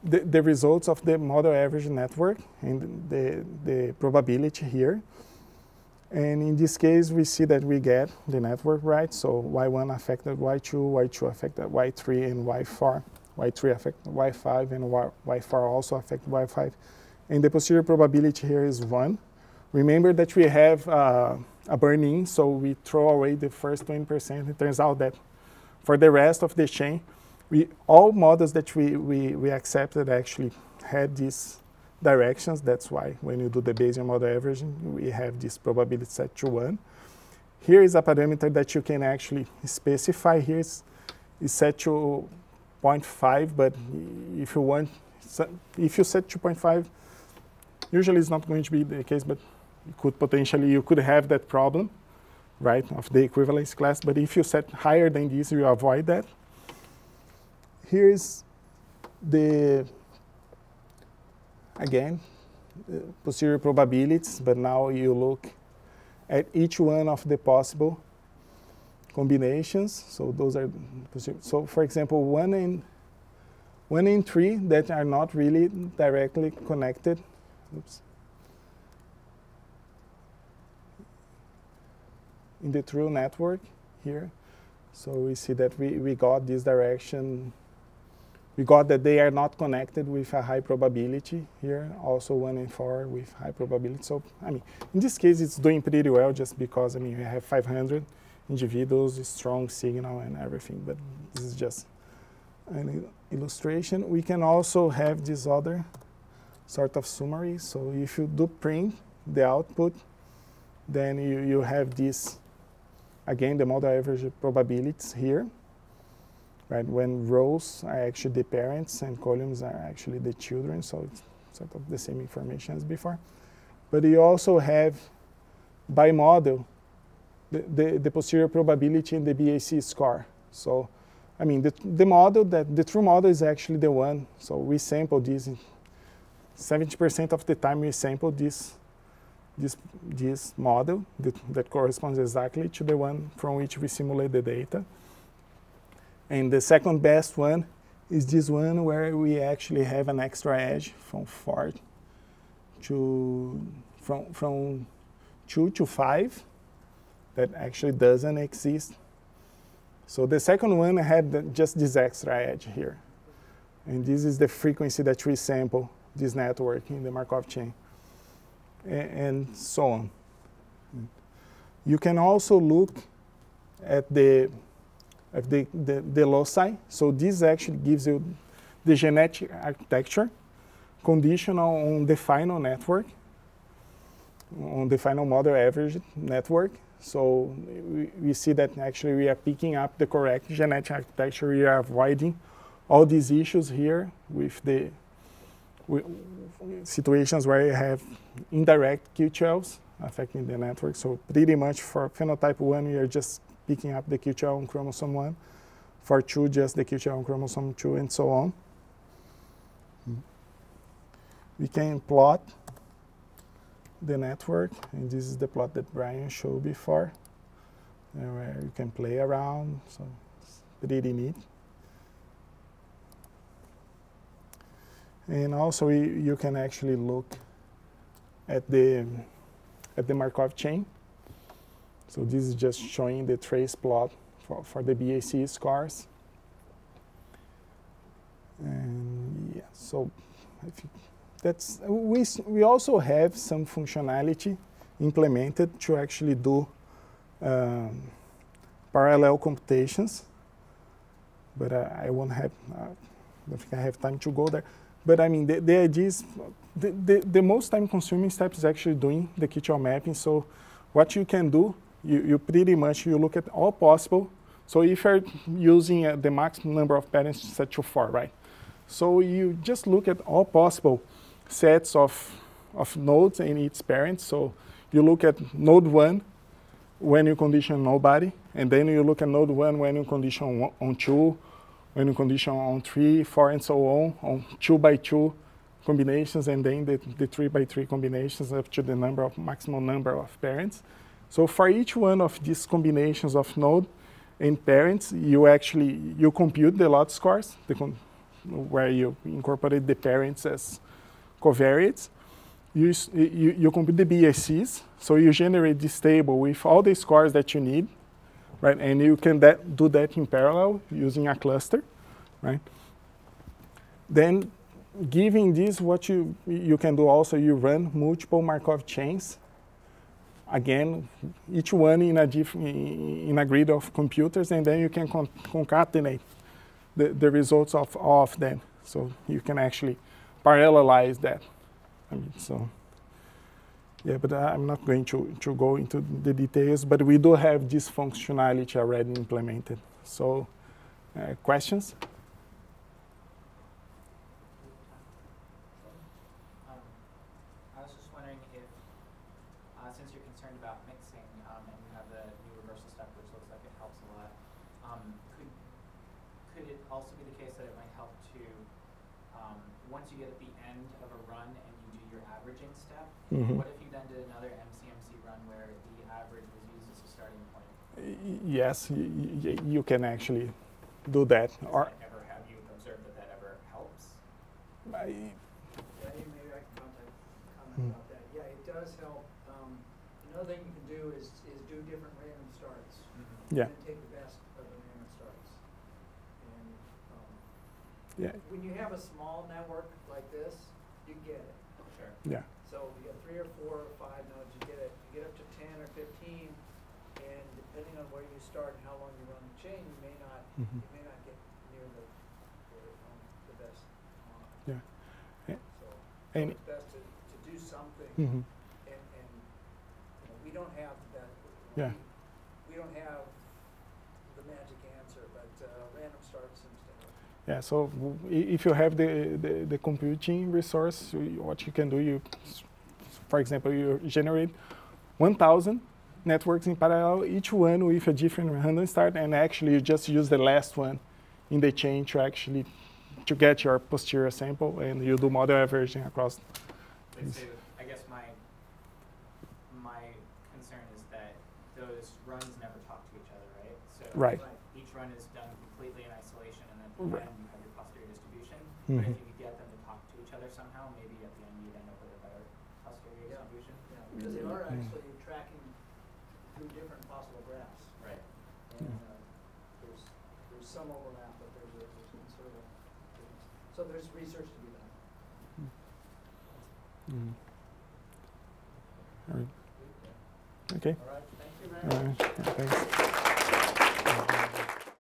the, the results of the model average network and the, the probability here. And in this case, we see that we get the network right. So Y1 affected Y2, Y2 affected Y3, and Y4. Y3 affected Y5, and y, Y4 also affected Y5. And the posterior probability here is 1. Remember that we have uh, a burn-in, so we throw away the first 20%. It turns out that for the rest of the chain, we, all models that we, we, we accepted actually had these directions. That's why when you do the Bayesian model averaging, we have this probability set to 1. Here is a parameter that you can actually specify. Here is, is set to 0.5, but if you want, if you set to 0.5, usually it's not going to be the case, but you could potentially, you could have that problem, right, of the equivalence class. But if you set higher than this, you avoid that here's the, again, posterior probabilities, but now you look at each one of the possible combinations. So those are, so for example, one in, one in three that are not really directly connected. Oops. In the true network here. So we see that we, we got this direction we got that they are not connected with a high probability here, also one and four with high probability. So, I mean, in this case, it's doing pretty well just because, I mean, we have 500 individuals, strong signal and everything, but this is just an illustration. We can also have this other sort of summary. So if you do print the output, then you, you have this, again, the model average probabilities here right? When rows are actually the parents and columns are actually the children, so it's sort of the same information as before. But you also have, by model, the, the, the posterior probability in the BIC score. So, I mean, the, the model, that the true model is actually the one, so we sample this, 70% of the time we sample this, this, this model that, that corresponds exactly to the one from which we simulate the data. And the second best one is this one where we actually have an extra edge from 4 to, from, from 2 to 5 that actually doesn't exist. So the second one had just this extra edge here. And this is the frequency that we sample this network in the Markov chain, and, and so on. You can also look at the of the, the, the loci. So this actually gives you the genetic architecture conditional on the final network, on the final model average network. So we, we, see that actually we are picking up the correct genetic architecture. We are avoiding all these issues here with the with situations where you have indirect QTLs affecting the network. So pretty much for phenotype 1, we are just picking up the QTL on chromosome 1. For 2, just the QTL on chromosome 2, and so on. We can plot the network, and this is the plot that Brian showed before, uh, where you can play around, so it's pretty neat. And also, you can actually look at the at the Markov chain. So this is just showing the trace plot for, for the BIC scores. And yeah, so that's we we also have some functionality implemented to actually do um, parallel computations, but uh, I won't have. Uh, I don't think I have time to go there. But I mean, the, the idea is the, the, the most time-consuming step is actually doing the QTL mapping. So what you can do you, you pretty much you look at all possible. So if you're using uh, the maximum number of parents set to four, right? So you just look at all possible sets of, of nodes and its parents. So you look at node one when you condition nobody, and then you look at node one when you condition on, two, when you condition on three, four, and so on, on two by two combinations and then the, the three by three combinations up to the number of maximum number of parents. So for each one of these combinations of node and parents, you actually you compute the LOD scores, the where you incorporate the parents as covariates. You, you, you compute the BICs, so you generate this table with all the scores that you need, right? And you can that, do that in parallel using a cluster, right? Then, given this, what you, you can do also, you run multiple Markov chains. Again, each one in a, diff, in a grid of computers, and then you can con concatenate the, the results of of them. So you can actually parallelize that. I mean, so yeah, but I'm not going to, to go into the details, but we do have this functionality already implemented. So uh, questions? Um, I was just wondering if, uh, since you're concerned about mixing um, and you have the new reversal step, which looks like it helps a lot, um, could could it also be the case that it might help to, um, once you get at the end of a run and you do your averaging step, mm -hmm. what if you then did another MCMC run where the average was used as a starting point? Yes, you can actually do that. Does or that ever have you observed that that ever helps? I, yeah, maybe I can comment, comment hmm. about that. Yeah, it does help. Um, another thing you can do is, is do different random starts. Mm -hmm. Yeah. Yeah. When you have a small network like this, you get it. Sure. Yeah. So you get three or four or five nodes, you get it. You get up to 10 or 15, and depending on where you start and how long you run the chain, you mm -hmm. you may not get near the the, um, the best. Yeah. So, so it's best to, to do something, mm -hmm. and, and you know, we don't have that. You know, yeah. We, we don't have the magic answer, but uh, random starts and yeah, so if you have the, the, the, computing resource, what you can do, you, for example, you generate 1,000 networks in parallel, each one with a different random start, and actually you just use the last one in the chain to actually to get your posterior sample, and you do model averaging across. I guess my my concern is that those runs never talk to each other, right? So right. each run is done completely in isolation, and then right. Mm -hmm. But if you could get them to talk to each other somehow, maybe at the end you'd end up with a better posterior yeah. distribution. Yeah, because they are actually tracking through different possible graphs. Right. And uh, there's there's some overlap, but there's a, there's considerable difference. So there's research to be done. Mm -hmm. All right. Okay. All right. Thank you very much. Thanks.